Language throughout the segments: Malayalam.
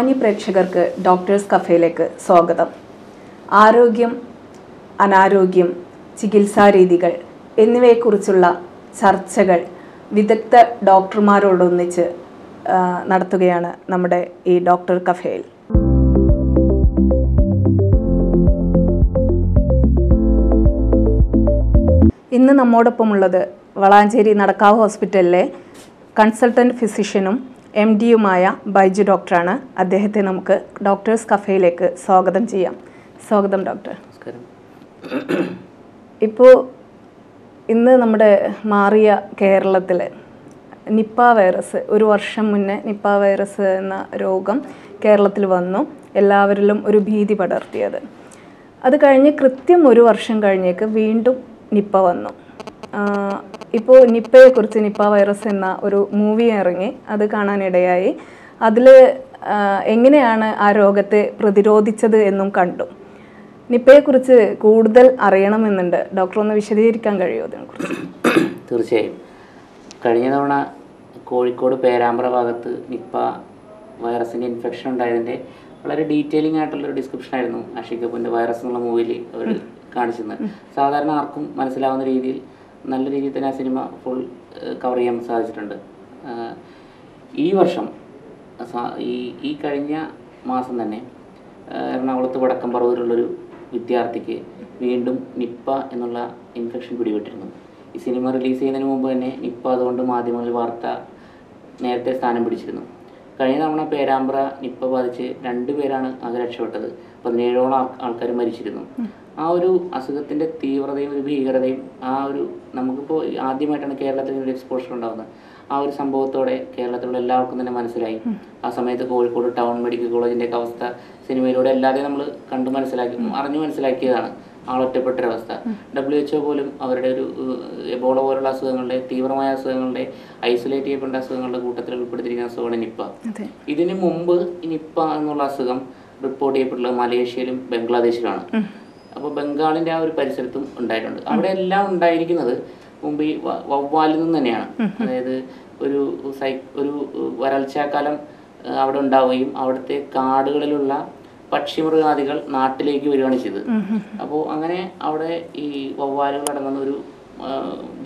മാന്യ പ്രേക്ഷകർക്ക് ഡോക്ടേഴ്സ് കഫേയിലേക്ക് സ്വാഗതം. ആരോഗ്യം അനാരോഗ്യം ചികിത്സാരീതികൾ എന്നിവയെക്കുറിച്ചുള്ള ചർച്ചകൾ വിദഗ്ധ ഡോക്ടർമാരോടൊന്നിച്ച് നടത്തുകയാണ് നമ്മുടെ ഈ ഡോക്ടർ കഫേയിൽ. ഇന്ന് നമ്മോടൊപ്പമുള്ളത് വളാഞ്ചേരി നടക്കാവ് ഹോസ്പിറ്റലിലെ കൺസൾട്ടന്റ് ഫിസിഷ്യനും എം ഡിയുമായ ബൈജു ഡോക്ടറാണ് അദ്ദേഹത്തെ നമുക്ക് ഡോക്ടേഴ്സ് കഫേയിലേക്ക് സ്വാഗതം ചെയ്യാം. സ്വാഗതം ഡോക്ടർ. ഇപ്പോൾ ഇന്ന് നമ്മുടെ മാറിയ കേരളത്തിൽ നിപ്പ വൈറസ് ഒരു വർഷം മുന്നേ നിപ്പ വൈറസ് എന്ന രോഗം കേരളത്തിൽ വന്നു. എല്ലാവരിലും ഒരു ഭീതി പടർത്തിയത്. അത് കഴിഞ്ഞ് കൃത്യം ഒരു വർഷം കഴിഞ്ഞേക്ക് വീണ്ടും നിപ്പ വന്നു. ഇപ്പോൾ നിപ്പയെക്കുറിച്ച് നിപ്പ വൈറസ് എന്ന ഒരു മൂവി ഇറങ്ങി അത് കാണാനിടയായി. അതിൽ എങ്ങനെയാണ് ആ രോഗത്തെ പ്രതിരോധിച്ചത് എന്നും കണ്ടു. നിപ്പയെക്കുറിച്ച് കൂടുതൽ അറിയണമെന്നുണ്ട്. ഡോക്ടർ ഒന്ന് വിശദീകരിക്കാൻ കഴിയുമോ അതിനെക്കുറിച്ച് തീർച്ചയായും. കഴിഞ്ഞ തവണ കോഴിക്കോട് പേരാമ്പ്ര ഭാഗത്ത് നിപ്പ വൈറസിന്റെ ഇൻഫെക്ഷൻ ഉണ്ടായതിന്റെ വളരെ ഡീറ്റെയിലിംഗ് ആയിട്ടുള്ളൊരു ഡിസ്ക്രിപ്ഷൻ ആയിരുന്നു അഷിക് കപൂറിന്റെ വൈറസ് എന്നുള്ള മൂവിയിൽ അവർ കാണിച്ചിരുന്നത്. സാധാരണ ആർക്കും മനസ്സിലാവുന്ന രീതിയിൽ നല്ല രീതിയിൽ തന്നെ ആ സിനിമ ഫുൾ കവർ ചെയ്യാൻ സാധിച്ചിട്ടുണ്ട്. ഈ വർഷം ഈ ഈ കഴിഞ്ഞ മാസം തന്നെ എറണാകുളത്ത് വടക്കം പറവൂരിലുള്ളൊരു വിദ്യാർത്ഥിക്ക് വീണ്ടും നിപ്പ എന്നുള്ള ഇൻഫെക്ഷൻ പിടിപെട്ടിരുന്നു. ഈ സിനിമ റിലീസ് ചെയ്യുന്നതിന് മുമ്പ് തന്നെ നിപ്പ അതുകൊണ്ട് മാധ്യമങ്ങളിൽ വാർത്ത നേരത്തെ സ്ഥാനം പിടിച്ചിരുന്നു. കഴിഞ്ഞ തവണ പേരാമ്പ്ര നിപ്പ ബാധിച്ച് രണ്ടുപേരാണ് ആകെ രക്ഷപ്പെട്ടത്. പതിനേഴോളം ആൾക്കാർ മരിച്ചിരുന്നു. ആ ഒരു അസുഖത്തിന്റെ തീവ്രതയും ഒരു ഭീകരതയും ആ ഒരു നമുക്കിപ്പോൾ ആദ്യമായിട്ടാണ് കേരളത്തിൽ ഒരു എക്സ്പോഷർ ഉണ്ടാകുന്നത് ആ ഒരു സംഭവത്തോടെ കേരളത്തിലുള്ള എല്ലാവർക്കും തന്നെ മനസ്സിലായി. ആ സമയത്ത് കോഴിക്കോട് ടൗൺ മെഡിക്കൽ കോളേജിന്റെ ഒക്കെ അവസ്ഥ സിനിമയിലൂടെ എല്ലാവരെയും നമ്മൾ കണ്ടു മനസ്സിലാക്കി അറിഞ്ഞു മനസ്സിലാക്കിയതാണ് ആളൊറ്റപ്പെട്ടൊരവസ്ഥ ഡബ്ല്യു എച്ച് പോലും അവരുടെ ഒരു എബോള പോലുള്ള അസുഖങ്ങളുടെ തീവ്രമായ അസുഖങ്ങളുടെ ഐസൊലേറ്റ് ചെയ്യപ്പെട്ട അസുഖങ്ങളുടെ കൂട്ടത്തിൽ ഉൾപ്പെടുത്തിയിരിക്കുന്ന അസുഖമാണ് നിപ്പ. ഇതിനു ഇതിന് മുമ്പ് നിപ്പ എന്നുള്ള അസുഖം റിപ്പോർട്ട് ചെയ്യപ്പെട്ടുള്ളത് മലേഷ്യയിലും ബംഗ്ലാദേശിലുമാണ്. അപ്പോൾ ബംഗാളിന്റെ ആ ഒരു പരിസരത്തും ഉണ്ടായിട്ടുണ്ട്. അവിടെ എല്ലാം ഉണ്ടായിരിക്കുന്നത് മുമ്പ് ഈ വവ്വാലിൽ നിന്ന് തന്നെയാണ്. അതായത് ഒരു സൈ ഒരു വരൾച്ചാക്കാലം അവിടെ ഉണ്ടാവുകയും അവിടുത്തെ കാടുകളിലുള്ള പക്ഷിമൃഗാദികൾ നാട്ടിലേക്ക് വരികയാണ് ചെയ്തത്. അപ്പോൾ അങ്ങനെ അവിടെ ഈ വവ്വാലുകൾ അടങ്ങുന്ന ഒരു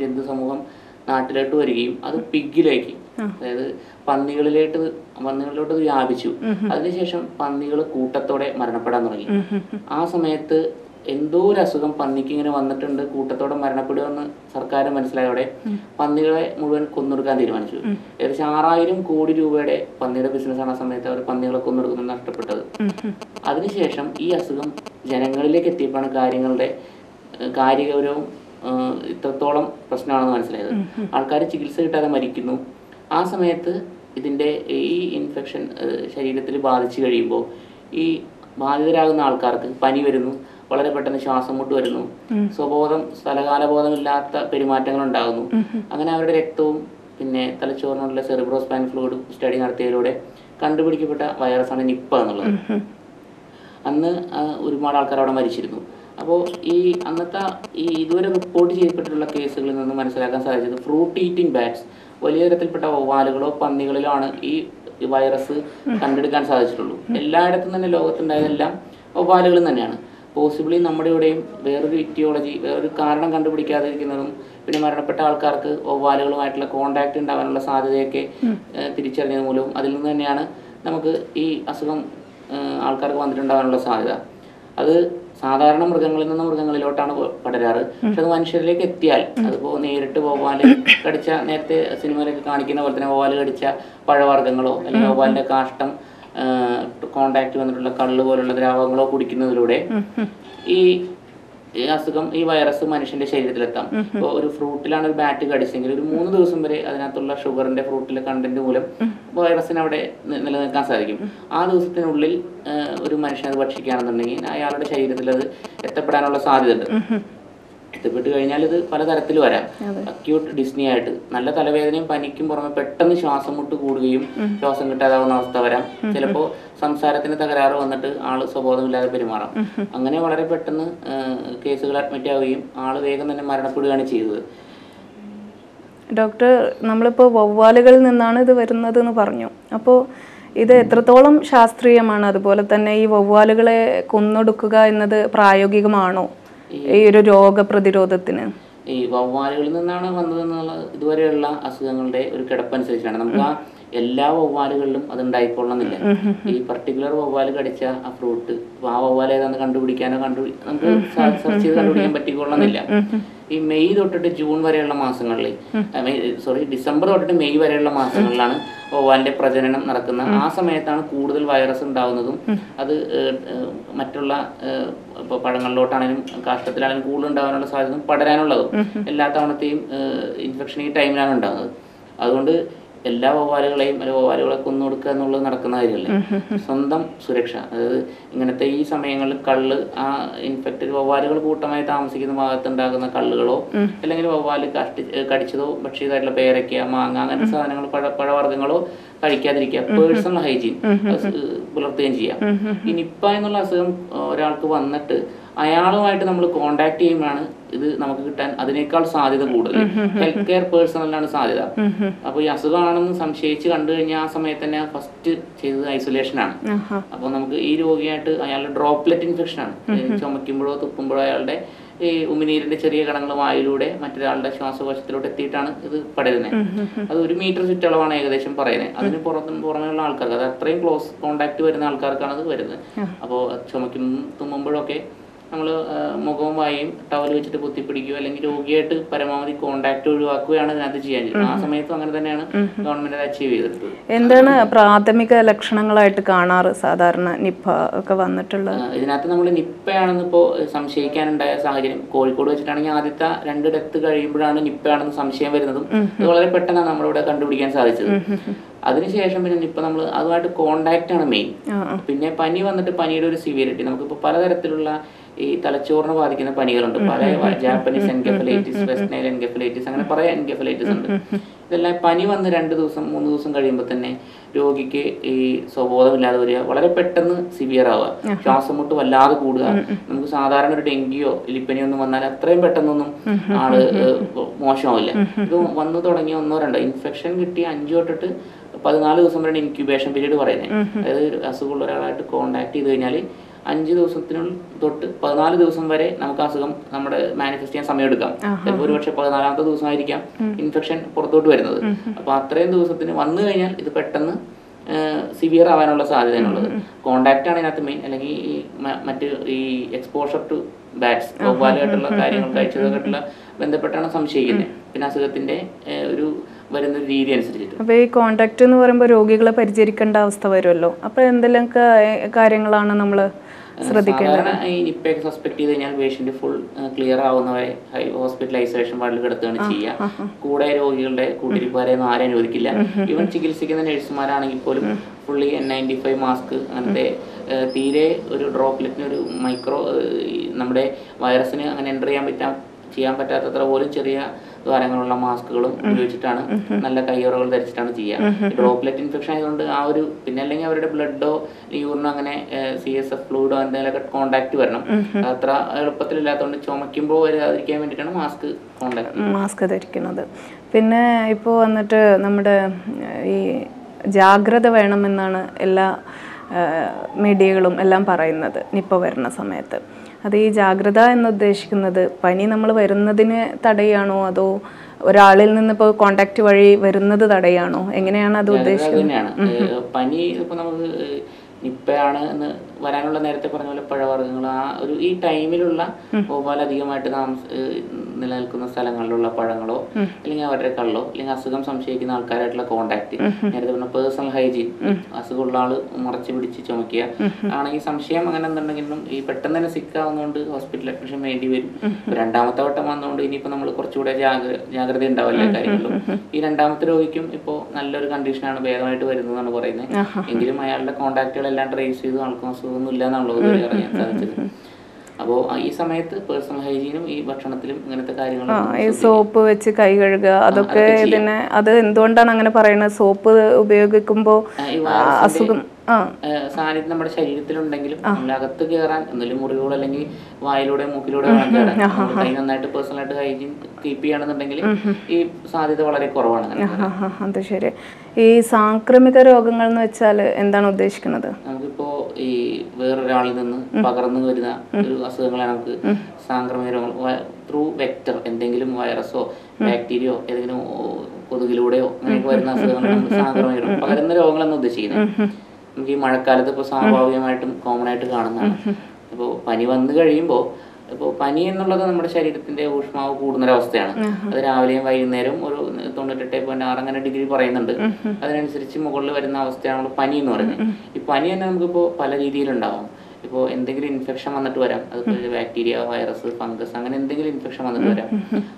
ജന്തു സമൂഹം നാട്ടിലോട്ട് വരികയും അത് പിഗിലേക്ക് അതായത് പന്നികളിലേട്ട് പന്നികളിലോട്ട് വ്യാപിച്ചു. അതിനുശേഷം പന്നികൾ കൂട്ടത്തോടെ മരണപ്പെടാൻ തുടങ്ങി. ആ സമയത്ത് എന്തോ ഒരു അസുഖം പന്നിക്ക് ഇങ്ങനെ വന്നിട്ടുണ്ട്. കൂട്ടത്തോടെ മരണപ്പെടുമെന്ന് സർക്കാർ മനസ്സിലായോടെ പന്നികളെ മുഴുവൻ കൊന്നൊടുക്കാൻ തീരുമാനിച്ചു. ഏകദേശം ആറായിരം കോടി രൂപയുടെ പന്നിയുടെ ബിസിനസ്സാണ് ആ സമയത്ത് അവർ പന്നികളെ കൊന്നൊടുക്കുന്നത് നഷ്ടപ്പെട്ടത്. അതിനുശേഷം ഈ അസുഖം ജനങ്ങളിലേക്ക് എത്തിയപ്പോഴാണ് കാര്യങ്ങളുടെ കാര്യഗൗരവം ഇത്രത്തോളം പ്രശ്നമാണെന്ന് മനസ്സിലായത്. ആൾക്കാർ ചികിത്സ കിട്ടാതെ മരിക്കുന്നു. ആ സമയത്ത് ഇതിന്റെ ഈ ഇൻഫെക്ഷൻ ശരീരത്തിൽ ബാധിച്ചു കഴിയുമ്പോൾ ഈ ബാധിതരാകുന്ന ആൾക്കാർക്ക് പനി വരുന്നു. വളരെ പെട്ടെന്ന് ശ്വാസം മുട്ട് വരുന്നു. സ്വബോധം സ്ഥലകാലബോധമില്ലാത്ത പെരുമാറ്റങ്ങൾ ഉണ്ടാകുന്നു അങ്ങനെ അവരുടെ രക്തവും പിന്നെ തലച്ചോറിനുള്ള സെറിബ്രോസ്പാൻ ഫ്ലൂയിഡ് സ്റ്റഡി നടത്തിയതിലൂടെ കണ്ടുപിടിക്കപ്പെട്ട വൈറസാണ് നിപ്പ എന്നുള്ളത്. അന്ന് ഒരുപാട് ആൾക്കാർ അവിടെ മരിച്ചിരുന്നു. അപ്പോൾ ഈ അന്നത്തെ ഈ ഇതുവരെ റിപ്പോർട്ട് ചെയ്യപ്പെട്ടിട്ടുള്ള കേസുകളിൽ നിന്ന് മനസ്സിലാക്കാൻ സാധിച്ചത് ഫ്രൂട്ട് ഈറ്റിംഗ് ബാറ്റ്സ് വലിയ തരത്തിൽപ്പെട്ട വവ്വാലുകളോ പന്നികളിലോ ആണ് ഈ വൈറസ് കണ്ടെടുക്കാൻ സാധിച്ചിട്ടുള്ളൂ. എല്ലായിടത്തും തന്നെ ലോകത്തുണ്ടായതെല്ലാം വവ്വാലുകളും തന്നെയാണ്. പോസിബിളി നമ്മുടെ ഇവിടെയും വേറൊരു ഇറ്റിയോളജി വേറൊരു കാരണം കണ്ടുപിടിക്കാതിരിക്കുന്നതും പിന്നെ മരണപ്പെട്ട ആൾക്കാർക്ക് ഒവ്വാലുകളുമായിട്ടുള്ള കോണ്ടാക്ട് ഉണ്ടാവാനുള്ള സാധ്യതയൊക്കെ തിരിച്ചറിഞ്ഞത് മൂലവും അതിൽ നിന്ന് തന്നെയാണ് നമുക്ക് ഈ അസുഖം ആൾക്കാർക്ക് വന്നിട്ടുണ്ടാവാനുള്ള സാധ്യത. അത് സാധാരണ മൃഗങ്ങളിൽ നിന്ന് മൃഗങ്ങളിലോട്ടാണ് പടരാറ്. പക്ഷെ അത് മനുഷ്യരിലേക്ക് എത്തിയാൽ അതിപ്പോ നേരിട്ട് വവ്വാൽ കടിച്ച നേരത്തെ സിനിമയിലൊക്കെ കാണിക്കുന്ന പോലെ തന്നെ വവ്വാൽ കടിച്ച പഴവർഗങ്ങളോ അല്ലെങ്കിൽ വവ്വാലിന്റെ കാഷ്ടം കോണ്ടാക്ട് വന്നിട്ടുള്ള കള്ള് പോലുള്ള ദ്രാവകങ്ങളോ കുടിക്കുന്നതിലൂടെ ഈ ഈ അസുഖം ഈ വൈറസ് മനുഷ്യന്റെ ശരീരത്തിലെത്താം. ഇപ്പോൾ ഒരു ഫ്രൂട്ടിലാണ് ഒരു ബാറ്റ് കടിച്ചെങ്കിൽ ഒരു മൂന്ന് ദിവസം വരെ അതിനകത്തുള്ള ഷുഗറിന്റെ ഫ്രൂട്ടിലെ കണ്ടന്റ് മൂലം വൈറസിന് അവിടെ നിലനിൽക്കാൻ സാധിക്കും. ആ ദിവസത്തിനുള്ളിൽ ഒരു മനുഷ്യൻ അത് ഭക്ഷിക്കുകയാണെന്നുണ്ടെങ്കിൽ അയാളുടെ ശരീരത്തിൽ അത് എത്തപ്പെടാനുള്ള സാധ്യതയുണ്ട്. എത്തപ്പെട്ട് കഴിഞ്ഞാൽ ഇത് പലതരത്തിൽ വരാം. അക്യൂട്ട് ഡിസ്നി ആയിട്ട് നല്ല തലവേദനയും പനിക്കും പുറമെ പെട്ടെന്ന് ശ്വാസം മുട്ട് കൂടുകയും ശ്വാസം കിട്ടാതാവുന്ന അവസ്ഥ വരാം. ചിലപ്പോൾ സംസാരത്തിന് തകരാറ് വന്നിട്ട് ആൾ സ്വബോധമില്ലാതെ പെരുമാറാം. അങ്ങനെ വളരെ പെട്ടെന്ന് കേസുകൾ അഡ്മിറ്റ് ആവുകയും ആൾ വേഗം തന്നെ മരണപ്പെടുകയാണ് ചെയ്തത്. ഡോക്ടർ നമ്മളിപ്പോൾ വവ്വാലുകളിൽ നിന്നാണ് ഇത് വരുന്നത് എന്ന് പറഞ്ഞു. അപ്പോൾ ഇത് എത്രത്തോളം ശാസ്ത്രീയമാണ്? അതുപോലെ തന്നെ ഈ വവ്വാലുകളെ കൊന്നൊടുക്കുക എന്നത് പ്രായോഗികമാണോ? ഈ ഒരു രോഗപ്രതിരോധത്തിന്. ഈ വവ്വാലുകളിൽ നിന്നാണ് വന്നതെന്നുള്ള ഇതുവരെയുള്ള അസുഖങ്ങളുടെ ഒരു കിടപ്പനുസരിച്ചാണ് നമുക്ക് ആ എല്ലാ വവ്വാലുകളിലും അത് ഉണ്ടായിക്കൊള്ളണമെന്നില്ല ഈ പർട്ടിക്കുലർ വവ്വാൽ കടിച്ച ആ ഫ്രൂട്ട് ആ വവ്വാൽ ഏതാന്ന് കണ്ടുപിടിക്കാനോ കണ്ടു നമുക്ക് സെർച്ച് ചെയ്ത് കണ്ടുപിടിക്കാൻ പറ്റിക്കൊള്ളണമെന്നില്ല. ഈ മെയ് തൊട്ടിട്ട് ജൂൺ വരെയുള്ള മാസങ്ങളിൽ സോറി ഡിസംബർ തൊട്ടിട്ട് മെയ് വരെയുള്ള മാസങ്ങളിലാണ് വവ്വാലിന്റെ പ്രജനനം നടക്കുന്ന ആ സമയത്താണ് കൂടുതൽ വൈറസ് ഉണ്ടാവുന്നതും. അത് മറ്റുള്ള ഇപ്പൊ പഴങ്ങളിലോട്ടാണെങ്കിലും കാഷ്ടത്തിലാണെങ്കിലും കൂടുതൽ ഉണ്ടാകാനുള്ള സാധ്യത പടരാനുള്ളതും എല്ലാ തവണത്തെയും ഇൻഫെക്ഷൻ ഈ ടൈമിലാണ് ഉണ്ടാകുന്നത് അതുകൊണ്ട് എല്ലാ വവ്വാലുകളെയും അല്ലെങ്കിൽ വവ്വാലുകളെ കൊന്നുകൊടുക്കുക എന്നുള്ളത് നടക്കുന്ന കാര്യമല്ല? സ്വന്തം സുരക്ഷ. അതായത് ഇങ്ങനത്തെ ഈ സമയങ്ങളിൽ കള്ള് ആ ഇൻഫെക്റ്റഡ് വവ്വാലുകൾ കൂട്ടമായി താമസിക്കുന്ന ഭാഗത്ത് ഉണ്ടാകുന്ന കള്ളുകളോ അല്ലെങ്കിൽ വവ്വാൽ കഷ്ടി കടിച്ചതോ ഭക്ഷ്യതായിട്ടുള്ള പേരയ്ക്ക മാങ്ങ അങ്ങനത്തെ സാധനങ്ങൾ പഴ പഴവർഗങ്ങളോ കഴിക്കാതിരിക്കുക. പേഴ്സണൽ ഹൈജീൻ പുലർത്തുകയും ചെയ്യാം. ഇനി നിപ്പ എന്നുള്ള അസുഖം ഒരാൾക്ക് വന്നിട്ട് അയാളുമായിട്ട് നമ്മൾ കോണ്ടാക്ട് ചെയ്യുമ്പോഴാണ് ഇത് നമുക്ക് കിട്ടാൻ അതിനേക്കാൾ സാധ്യത കൂടുതൽ. ഹെൽത്ത് കെയർ പേഴ്സണലാണ് സാധ്യത. അപ്പൊ ഈ അസുഖമാണെന്ന് സംശയിച്ച് കണ്ടു കഴിഞ്ഞാൽ ആ സമയത്ത് തന്നെ ഫസ്റ്റ് ചെയ്തത് ഐസൊലേഷൻ ആണ്. അപ്പോൾ നമുക്ക് ഈ രോഗിയായിട്ട് അയാളുടെ ഡ്രോപ്ലെറ്റ് ഇൻഫെക്ഷൻ ആണ്. ചുമയ്ക്കുമ്പോഴോ തുപ്പുമ്പോഴോ അയാളുടെ ഈ ഉമിനീരിന്റെ ചെറിയ കണങ്ങൾ വായിലൂടെ മറ്റൊരാളുടെ ശ്വാസകോശത്തിലോട്ട് എത്തിയിട്ടാണ് ഇത് പടരുന്നത് അത് ഒരു മീറ്റർ ചുറ്റളവാണ് ഏകദേശം പറയുന്നത് അതിന് പുറത്ത് പുറമെയുള്ള ആൾക്കാർക്ക് അത് അത്രയും ക്ലോസ് കോണ്ടാക്ട് വരുന്ന ആൾക്കാർക്കാണ് അത് വരുന്നത്. അപ്പോൾ ചുമക്കും തുമ്മുമ്പോഴൊക്കെ നമ്മൾ മുഖവും വായും ടവൽ വെച്ചിട്ട് കുത്തിപ്പിടിക്കുകയോ അല്ലെങ്കിൽ രോഗിയായിട്ട് പരമാവധി കോണ്ടാക്ട് ഒഴിവാക്കുകയാണ് ഇതിനകത്ത് ചെയ്യാൻ ആ സമയത്തും അങ്ങനെ തന്നെയാണ് ഗവൺമെന്റ് അച്ചീവ് ചെയ്തിട്ടുള്ളത്. എന്താണ് പ്രാഥമിക ലക്ഷണങ്ങളായിട്ട് കാണാറ് സാധാരണ നിപ്പ ഒക്കെ വന്നിട്ടുള്ളത് ഇതിനകത്ത് നമ്മൾ നിപ്പയാണെന്ന് ഇപ്പോൾ സംശയിക്കാനുണ്ടായ സാഹചര്യം. കോഴിക്കോട് വെച്ചിട്ടാണെങ്കിൽ ആദ്യത്തെ രണ്ട് ഡെത്ത് കഴിയുമ്പോഴാണ് നിപ്പയാണെന്ന് സംശയം വരുന്നതും അത് വളരെ പെട്ടെന്നാണ് നമ്മളിവിടെ കണ്ടുപിടിക്കാൻ സാധിച്ചത്. അതിനുശേഷം പിന്നെ ഇപ്പൊ നമ്മൾ അതുമായിട്ട് കോണ്ടാക്ട് ആണ് മെയിൻ. പിന്നെ പനി വന്നിട്ട് പനിയുടെ ഒരു സിവിയറിറ്റി നമുക്കിപ്പോൾ പലതരത്തിലുള്ള ഈ തലച്ചോറിനെ ബാധിക്കുന്ന പനികളുണ്ട്. പല Japanese encephalitis West Nile encephalitis അങ്ങനെ പല എൻകെഫലൈറ്റിസ് ഉണ്ട്. ഇതെല്ലാം പനി വന്ന് രണ്ട് ദിവസം മൂന്ന് ദിവസം കഴിയുമ്പോൾ തന്നെ രോഗിക്ക് ഈ സ്വബോധമില്ലാതെ വരിക വളരെ പെട്ടെന്ന് സിവിയർ ആവുക. ശ്വാസം മുട്ട് വല്ലാതെ കൂടുക. നമുക്ക് സാധാരണ ഒരു ഡെങ്കിയോ എലിപ്പനിയോ ഒന്നും വന്നാൽ അത്രയും പെട്ടെന്നൊന്നും ആൾ മോശമാവില്ല. ഇത് വന്നു തുടങ്ങിയ ഒന്നോ രണ്ടോ ഇൻഫെക്ഷൻ കിട്ടിയ അഞ്ചു തൊട്ടിട്ട് പതിനാല് ദിവസം വരെയാണ് ഇൻക്യുബേഷൻ പീരീഡ് പറയുന്നത് അതായത് അസുഖമുള്ള ഒരാളായിട്ട് കോണ്ടാക്ട് ചെയ്ത് കഴിഞ്ഞാൽ അഞ്ച് ദിവസത്തിനുള്ളിൽ തൊട്ട് പതിനാല് ദിവസം വരെ നമുക്ക് അസുഖം നമ്മുടെ മാനിഫെസ്റ്റ് ചെയ്യാൻ സമയമെടുക്കാം. ചിലപ്പോൾ ഒരുപക്ഷെ പതിനാലാമത്തെ ദിവസമായിരിക്കാം ഇൻഫെക്ഷൻ പുറത്തോട്ട് വരുന്നത്. അപ്പൊ അത്രയും ദിവസത്തിന് വന്നു കഴിഞ്ഞാൽ ഇത് പെട്ടെന്ന് സിവിയർ ആവാനുള്ള സാധ്യതയാണുള്ളത് കോണ്ടാക്ട് ആണ് ഇതിനകത്ത് മെയിൻ അല്ലെങ്കിൽ ഈ മറ്റ് ഈ എക്സ്പോഷർ ടു ബാറ്റ്സ് വവ്വാലായിട്ടുള്ള കാര്യങ്ങൾ കഴിച്ചതായിട്ടുള്ള ബന്ധപ്പെട്ടാണ് സംശയിക്കുന്നത്. പിന്നെ അസുഖത്തിന്റെ ഒരു വരുന്ന രീതി അനുസരിച്ചിട്ട്. അപ്പോൾ ഈ കോണ്ടാക്ട് എന്ന് പറയുമ്പോൾ രോഗികളെ പരിചരിക്കേണ്ട അവസ്ഥ വരുമല്ലോ. അപ്പോൾ എന്തെല്ലാം കാര്യങ്ങളാണ് നമ്മൾ ശ്രദ്ധിക്കേണ്ടത് ഈ നിപ്പയൊക്കെ സസ്പെക്ട് ചെയ്ത് കഴിഞ്ഞാൽ പേഷ്യന്റ് ഫുൾ ക്ലിയർ ആവുന്നവരെ ഹോസ്പിറ്റലൈസേഷൻ വാർഡിൽ കിടത്തുകയാണ് ചെയ്യുക കൂടെ രോഗികളുടെ കൂട്ടിരിപ്പുകാരെ ഒന്നും ആരും അനുവദിക്കില്ല. ഈവൻ ചികിത്സിക്കുന്ന നഴ്സുമാരാണെങ്കിൽ പോലും fully N ninety five mask അങ്ങനത്തെ തീരെ ഒരു ഡ്രോപ്ലെറ്റിന് ഒരു മൈക്രോ നമ്മുടെ വൈറസിന് അങ്ങനെ എന്റർ ചെയ്യാൻ പറ്റാൻ ചെയ്യാൻ പറ്റാത്തത്ര പോലും ചെറിയ ദ്വാരങ്ങളുള്ള മാസ്കുകളും ഉപയോഗിച്ചിട്ടാണ് നല്ല കയ്യുറകൾ ധരിച്ചിട്ടാണ് ചെയ്യുക. ഡ്രോപ്ലെറ്റ് ഇൻഫെക്ഷൻ ആയതുകൊണ്ട് ആ ഒരു പിന്നെ അല്ലെങ്കിൽ അവരുടെ ബ്ലഡോ യൂറിനോ അങ്ങനെ സി എസ് എഫ് ഫ്ലൂയിഡോ എന്തെങ്കിലുമൊക്കെ കോണ്ടാക്ട് വരണം. അത് അത്ര എളുപ്പത്തിലില്ലാത്തതുകൊണ്ട് ചുമയ്ക്കുമ്പോൾ വരാതിരിക്കാൻ വേണ്ടിയിട്ടാണ് മാസ്ക് കോണ്ടാക്ട് മാസ്ക് ധരിക്കുന്നത്. പിന്നെ ഇപ്പോൾ വന്നിട്ട് നമ്മുടെ ഈ ജാഗ്രത വേണമെന്നാണ് എല്ലാ മീഡിയകളും എല്ലാം പറയുന്നത് നിപ്പ വരുന്ന സമയത്ത്. അത് ഈ ജാഗ്രത എന്ന് ഉദ്ദേശിക്കുന്നത് പനി നമ്മൾ വരുന്നതിന് തടയാണോ? അതോ ഒരാളിൽ നിന്ന് ഇപ്പോൾ കോണ്ടാക്ട് വഴി വരുന്നത് തടയാണോ? എങ്ങനെയാണ് അത് ഉദ്ദേശിക്കുന്നത്? പനി ഇപ്പോൾ നമുക്ക് നിപ്പയാണ് എന്ന് വരാനുള്ള നേരത്തെ പറഞ്ഞ പോലെ പഴവർഗങ്ങൾ. ആ ഒരു ഈ ടൈമിലുള്ള വവ്വാൽ അധികമായിട്ട് താമസ നിലനിൽക്കുന്ന സ്ഥലങ്ങളിലുള്ള പഴങ്ങളോ അല്ലെങ്കിൽ അവരുടെ കള്ളോ അല്ലെങ്കിൽ അസുഖം സംശയിക്കുന്ന ആൾക്കാരായിട്ടുള്ള കോണ്ടാക്ട് നേരത്തെ പറഞ്ഞ പേഴ്സണൽ ഹൈജീൻ അസുഖമുള്ള ആൾ മറച്ചു പിടിച്ച് ചുമക്കുക. ആണെങ്കിൽ സംശയം അങ്ങനെ എന്തുണ്ടെങ്കിലും ഈ പെട്ടെന്ന് തന്നെ സിക്കാവുന്നതുകൊണ്ട് ഹോസ്പിറ്റൽ അഡ്മിഷൻ വേണ്ടി വരും. രണ്ടാമത്തെ വട്ടം വന്നുകൊണ്ട് ഇനിയിപ്പോ നമ്മൾ കുറച്ചുകൂടെ ജാഗ്ര ജാഗ്രത ഉണ്ടാവും എല്ലാ കാര്യങ്ങളിലും. ഈ രണ്ടാമത്തെ രോഗിക്കും ഇപ്പോൾ നല്ലൊരു കണ്ടീഷനാണ് ഭേദമായിട്ട് വരുന്നതെന്നാണ് പറയുന്നത്. എങ്കിലും അയാളുടെ കോണ്ടാക്റ്റുകളെല്ലാം ട്രേസ് ചെയ്ത് ആൾക്കും അസുഖമൊന്നും ഇല്ല എന്നുള്ളത് അറിയാൻ സാധിച്ചത്. അപ്പോൾ ഈ സമയത്ത് പേഴ്സണൽ ഹൈജീനും ഈ ഭക്ഷണത്തിലും ഇങ്ങനത്തെ കാര്യങ്ങളും സോപ്പ് വെച്ച് കൈ കഴുകുക അതൊക്കെ ഇതിനെ അത് എന്തുകൊണ്ടാണ് അങ്ങനെ പറയുന്നത്? സോപ്പ് ഉപയോഗിക്കുമ്പോൾ ഏഹ് സാന്നിധ്യം നമ്മുടെ ശരീരത്തിലുണ്ടെങ്കിലും അകത്ത് കയറാൻ എന്തെങ്കിലും മുറിവുകൾ അല്ലെങ്കിൽ വായിലൂടെ മൂക്കിലൂടെ കയറാൻ നന്നായിട്ട് പേഴ്സണലായിട്ട് ഹൈജീൻ കീപ്പ് ചെയ്യുകയാണെന്നുണ്ടെങ്കിൽ ഈ സാധ്യത വളരെ കുറവാണ് അത് ശരി. ഈ സാംക്രമിക രോഗങ്ങൾ എന്ന് വെച്ചാൽ എന്താണ് ഉദ്ദേശിക്കുന്നത്? നമുക്കിപ്പോ ഈ വേറൊരാളിൽ നിന്ന് പകർന്നു വരുന്ന ഒരു അസുഖങ്ങളാണ് നമുക്ക് സാംക്രമിക രോഗങ്ങൾ. ത്രൂ വെക്ടർ എന്തെങ്കിലും വൈറസോ ബാക്ടീരിയോ ഏതെങ്കിലും കൊതുകിലൂടെയോ അങ്ങനെയൊക്കെ വരുന്ന അസുഖങ്ങളാണ് നമ്മൾ സാംക്രമിക രോഗം. പകരുന്ന രോഗങ്ങളെന്ന് ഉദ്ദേശിക്കുന്നത്. നമുക്ക് ഈ മഴക്കാലത്ത് ഇപ്പോൾ സ്വാഭാവികമായിട്ടും കോമൺ ആയിട്ട് കാണുന്നതാണ്. അപ്പോൾ പനി വന്നു കഴിയുമ്പോൾ ഇപ്പോൾ പനി എന്നുള്ളത് നമ്മുടെ ശരീരത്തിന്റെ ഊഷ്മാവ് കൂടുന്ന കൂടുന്നൊരവസ്ഥയാണ് അത് രാവിലെയും വൈകുന്നേരവും ഒരു തൊണ്ണൂറ്റെട്ട് പോയിന്റ് ആറ് അങ്ങനെ ഡിഗ്രി പറയുന്നുണ്ട്. അതിനനുസരിച്ച് മുകളിൽ വരുന്ന അവസ്ഥയാണ് പനി എന്ന് പറയുന്നത്. ഈ പനി തന്നെ നമുക്കിപ്പോൾ പല രീതിയിലുണ്ടാവാം. ഇപ്പോൾ എന്തെങ്കിലും ഇൻഫെക്ഷൻ വന്നിട്ട് വരാം. അതിപ്പോൾ ബാക്ടീരിയ വൈറസ് ഫംഗസ് അങ്ങനെ എന്തെങ്കിലും ഇൻഫെക്ഷൻ വന്നിട്ട് വരാം.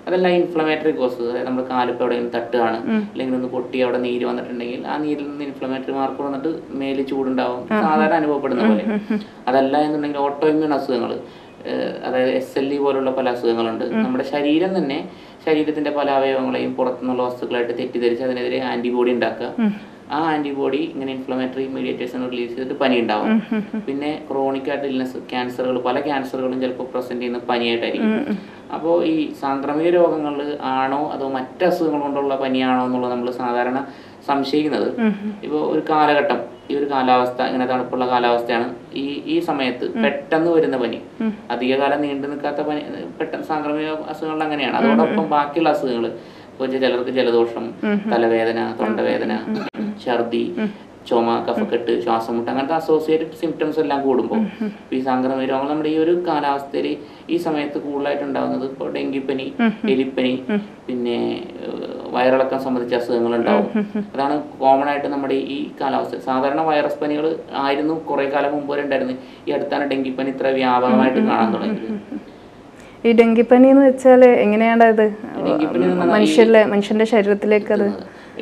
അതല്ല ഇൻഫ്ലമേറ്ററി കോസ് അതായത് നമ്മൾ കാലിപ്പോൾ എവിടെയെങ്കിലും തട്ടുകയാണ്. അല്ലെങ്കിൽ ഒന്ന് പൊട്ടി അവിടെ നീര് വന്നിട്ടുണ്ടെങ്കിൽ ആ നീരിൽ നിന്ന് ഇൻഫ്ലമേറ്ററി മാർക്ക് വന്നിട്ട് മേൽ ചൂടുണ്ടാവും. സാധാരണ അനുഭവപ്പെടുന്ന പോലെ. അതല്ല എന്നുണ്ടെങ്കിൽ ഓട്ടോ ഇമ്യൂൺ അസുഖങ്ങൾ അതായത് എസ് എൽ ഇ പോലുള്ള പല അസുഖങ്ങളുണ്ട്. നമ്മുടെ ശരീരം തന്നെ ശരീരത്തിന്റെ പല അവയവങ്ങളെയും പുറത്തുനിന്നുള്ള വസ്തുക്കളായിട്ട് തെറ്റിദ്ധരിച്ച് അതിനെതിരെ ആന്റിബോഡി ഉണ്ടാക്കുക. ആ ആന്റിബോഡി ഇങ്ങനെ ഇൻഫ്ലമേറ്ററി മീഡിയേറ്റേഴ്സ് റിലീസ് ചെയ്തിട്ട് പനി ഉണ്ടാവും പിന്നെ ക്രോണിക് ആയിട്ട് ഇൽനസ് ക്യാൻസറുകൾ പല ക്യാൻസറുകളും ചിലപ്പോൾ പ്രസന്റ് ചെയ്യുന്ന പനിയായിട്ടായിരിക്കും. അപ്പോൾ ഈ സാംക്രമിക രോഗങ്ങൾ ആണോ അതോ മറ്റ് അസുഖങ്ങൾ കൊണ്ടുള്ള പനിയാണോ എന്നുള്ളത് നമ്മൾ സാധാരണ സംശയിക്കുന്നത്. ഇപ്പോൾ ഒരു കാലഘട്ടം. ഈ ഒരു കാലാവസ്ഥ ഇങ്ങനെ തണുപ്പുള്ള കാലാവസ്ഥയാണ് ഈ ഈ സമയത്ത് പെട്ടെന്ന് വരുന്ന പനി. അധികകാലം നീണ്ടു നിൽക്കാത്ത പനി പെട്ടെന്ന് സാംക്രമിക അസുഖങ്ങൾ അങ്ങനെയാണ്. അതോടൊപ്പം ബാക്കിയുള്ള അസുഖങ്ങൾ ഇപ്പോൾ ചിലർക്ക് ജലദോഷം തലവേദന തൊണ്ടവേദന ഛർദി ചുമ കഫക്കെട്ട് ശ്വാസം ശ്വാസമുട്ട് അങ്ങനത്തെ അസോസിയേറ്റഡ് സിംറ്റംസ് എല്ലാം കൂടുമ്പോൾ ഈ സാംക്രമിക രോഗങ്ങൾ നമ്മുടെ ഈ ഒരു കാലാവസ്ഥയിൽ ഈ സമയത്ത് കൂടുതലായിട്ട് ഉണ്ടാകുന്നത് ഇപ്പോൾ ഡെങ്കിപ്പനി എലിപ്പനി പിന്നെ വയറിളക്കം സംബന്ധിച്ച അസുഖങ്ങൾ ഉണ്ടാവും അതാണ് കോമൺ ആയിട്ട് നമ്മുടെ ഈ കാലാവസ്ഥ. സാധാരണ വൈറസ് പനികൾ ആയിരുന്നു കുറെ കാലം മുമ്പ് വരെ ഉണ്ടായിരുന്നു. ഈ അടുത്താണ് ഡെങ്കിപ്പനി ഇത്ര വ്യാപകമായിട്ട് കാണാൻ തുടങ്ങിയത്. ഈ ഡെങ്കിപ്പനി എന്ന് വെച്ചാൽ എങ്ങനെയാണ് ഡെങ്കിപ്പനി മനുഷ്യരിലെ മനുഷ്യന്റെ ശരീരത്തിലേക്ക് അത്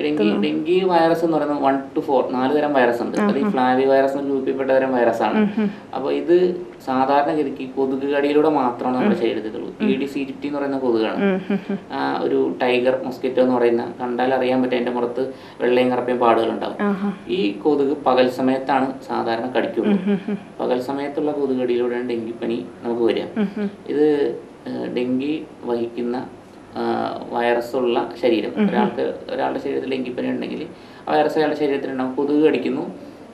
ഡെങ്കി ഡെങ്കി വൈറസ് എന്ന് പറയുന്നത് വൺ ടു ഫോർ നാല് തരം വൈറസ് ഉണ്ട്. അത് ഈ ഫ്ലാവി വൈറസ് എന്ന് ഗ്രൂപ്പിൽപ്പെട്ട തരം വൈറസ് ആണ്. അപ്പോൾ ഇത് സാധാരണഗതിക്ക് കൊതുക് കടിയിലൂടെ മാത്രമാണ് നമ്മുടെ ശരീരത്തിലുള്ളൂ ഇ ഡി സി ജിറ്റി എന്ന് പറയുന്ന കൊതുകാണ്. ആ, ഒരു ടൈഗർ മൊസ്കിറ്റോ എന്ന് പറയുന്ന കണ്ടാൽ അറിയാൻ പറ്റും അതിന്റെ പുറത്ത് വെള്ളയും കറുപ്പയും പാടുകൾ ഉണ്ടാവും. ഈ കൊതുക് പകൽ സമയത്താണ് സാധാരണ കടിക്കുള്ളൂ പകൽ സമയത്തുള്ള കൊതുക് കടിയിലൂടെയാണ് ഡെങ്കിപ്പനി നമുക്ക് വരിക. ഇത് ഡെങ്കി വഹിക്കുന്ന വൈറസ് ഉള്ള ശരീരം. ഒരാൾക്ക് ഒരാളുടെ ശരീരത്തിൽ ഡെങ്കിപ്പനി ഉണ്ടെങ്കിൽ ആ വൈറസ് അയാളുടെ ശരീരത്തിലുണ്ടാവും. കൊതുക് കടിക്കുന്നു.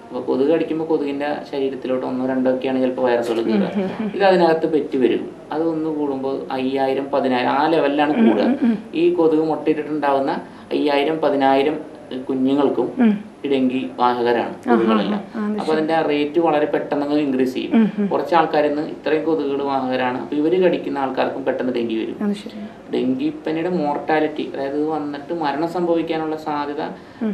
അപ്പോൾ കൊതുക് കടിക്കുമ്പോൾ കൊതുകിന്റെ ശരീരത്തിലോട്ട് ഒന്നോ രണ്ടോ ഒക്കെയാണ് ചിലപ്പോൾ വൈറസുകൾ കയറുക ഇത് അതിനകത്ത് പെറ്റ് വരും. അത് ഒന്ന് കൂടുമ്പോൾ അയ്യായിരം പതിനായിരം ആ ലെവലിലാണ് കൂടുക. ഈ കൊതുക് മുട്ടയിട്ടിട്ടുണ്ടാവുന്ന അയ്യായിരം പതിനായിരം കുഞ്ഞുങ്ങൾക്കും ഡെങ്കി വാഹകരാണ് കൊതുകുകളെല്ലാം അപ്പൊ അതിന്റെ റേറ്റ് വളരെ പെട്ടെന്ന് ഇൻക്രീസ് ചെയ്യും. കുറച്ച് ആൾക്കാരിൽ നിന്ന് ഇത്രയും കൊതുകുകൾ വാഹകരാണ് അപ്പൊ ഇവർ കടിക്കുന്ന ആൾക്കാർക്കും പെട്ടെന്ന് ഡെങ്കി വരും. ഡെങ്കിപ്പനിയുടെ മോർട്ടാലിറ്റി അതായത് വന്നിട്ട് മരണം സംഭവിക്കാനുള്ള സാധ്യത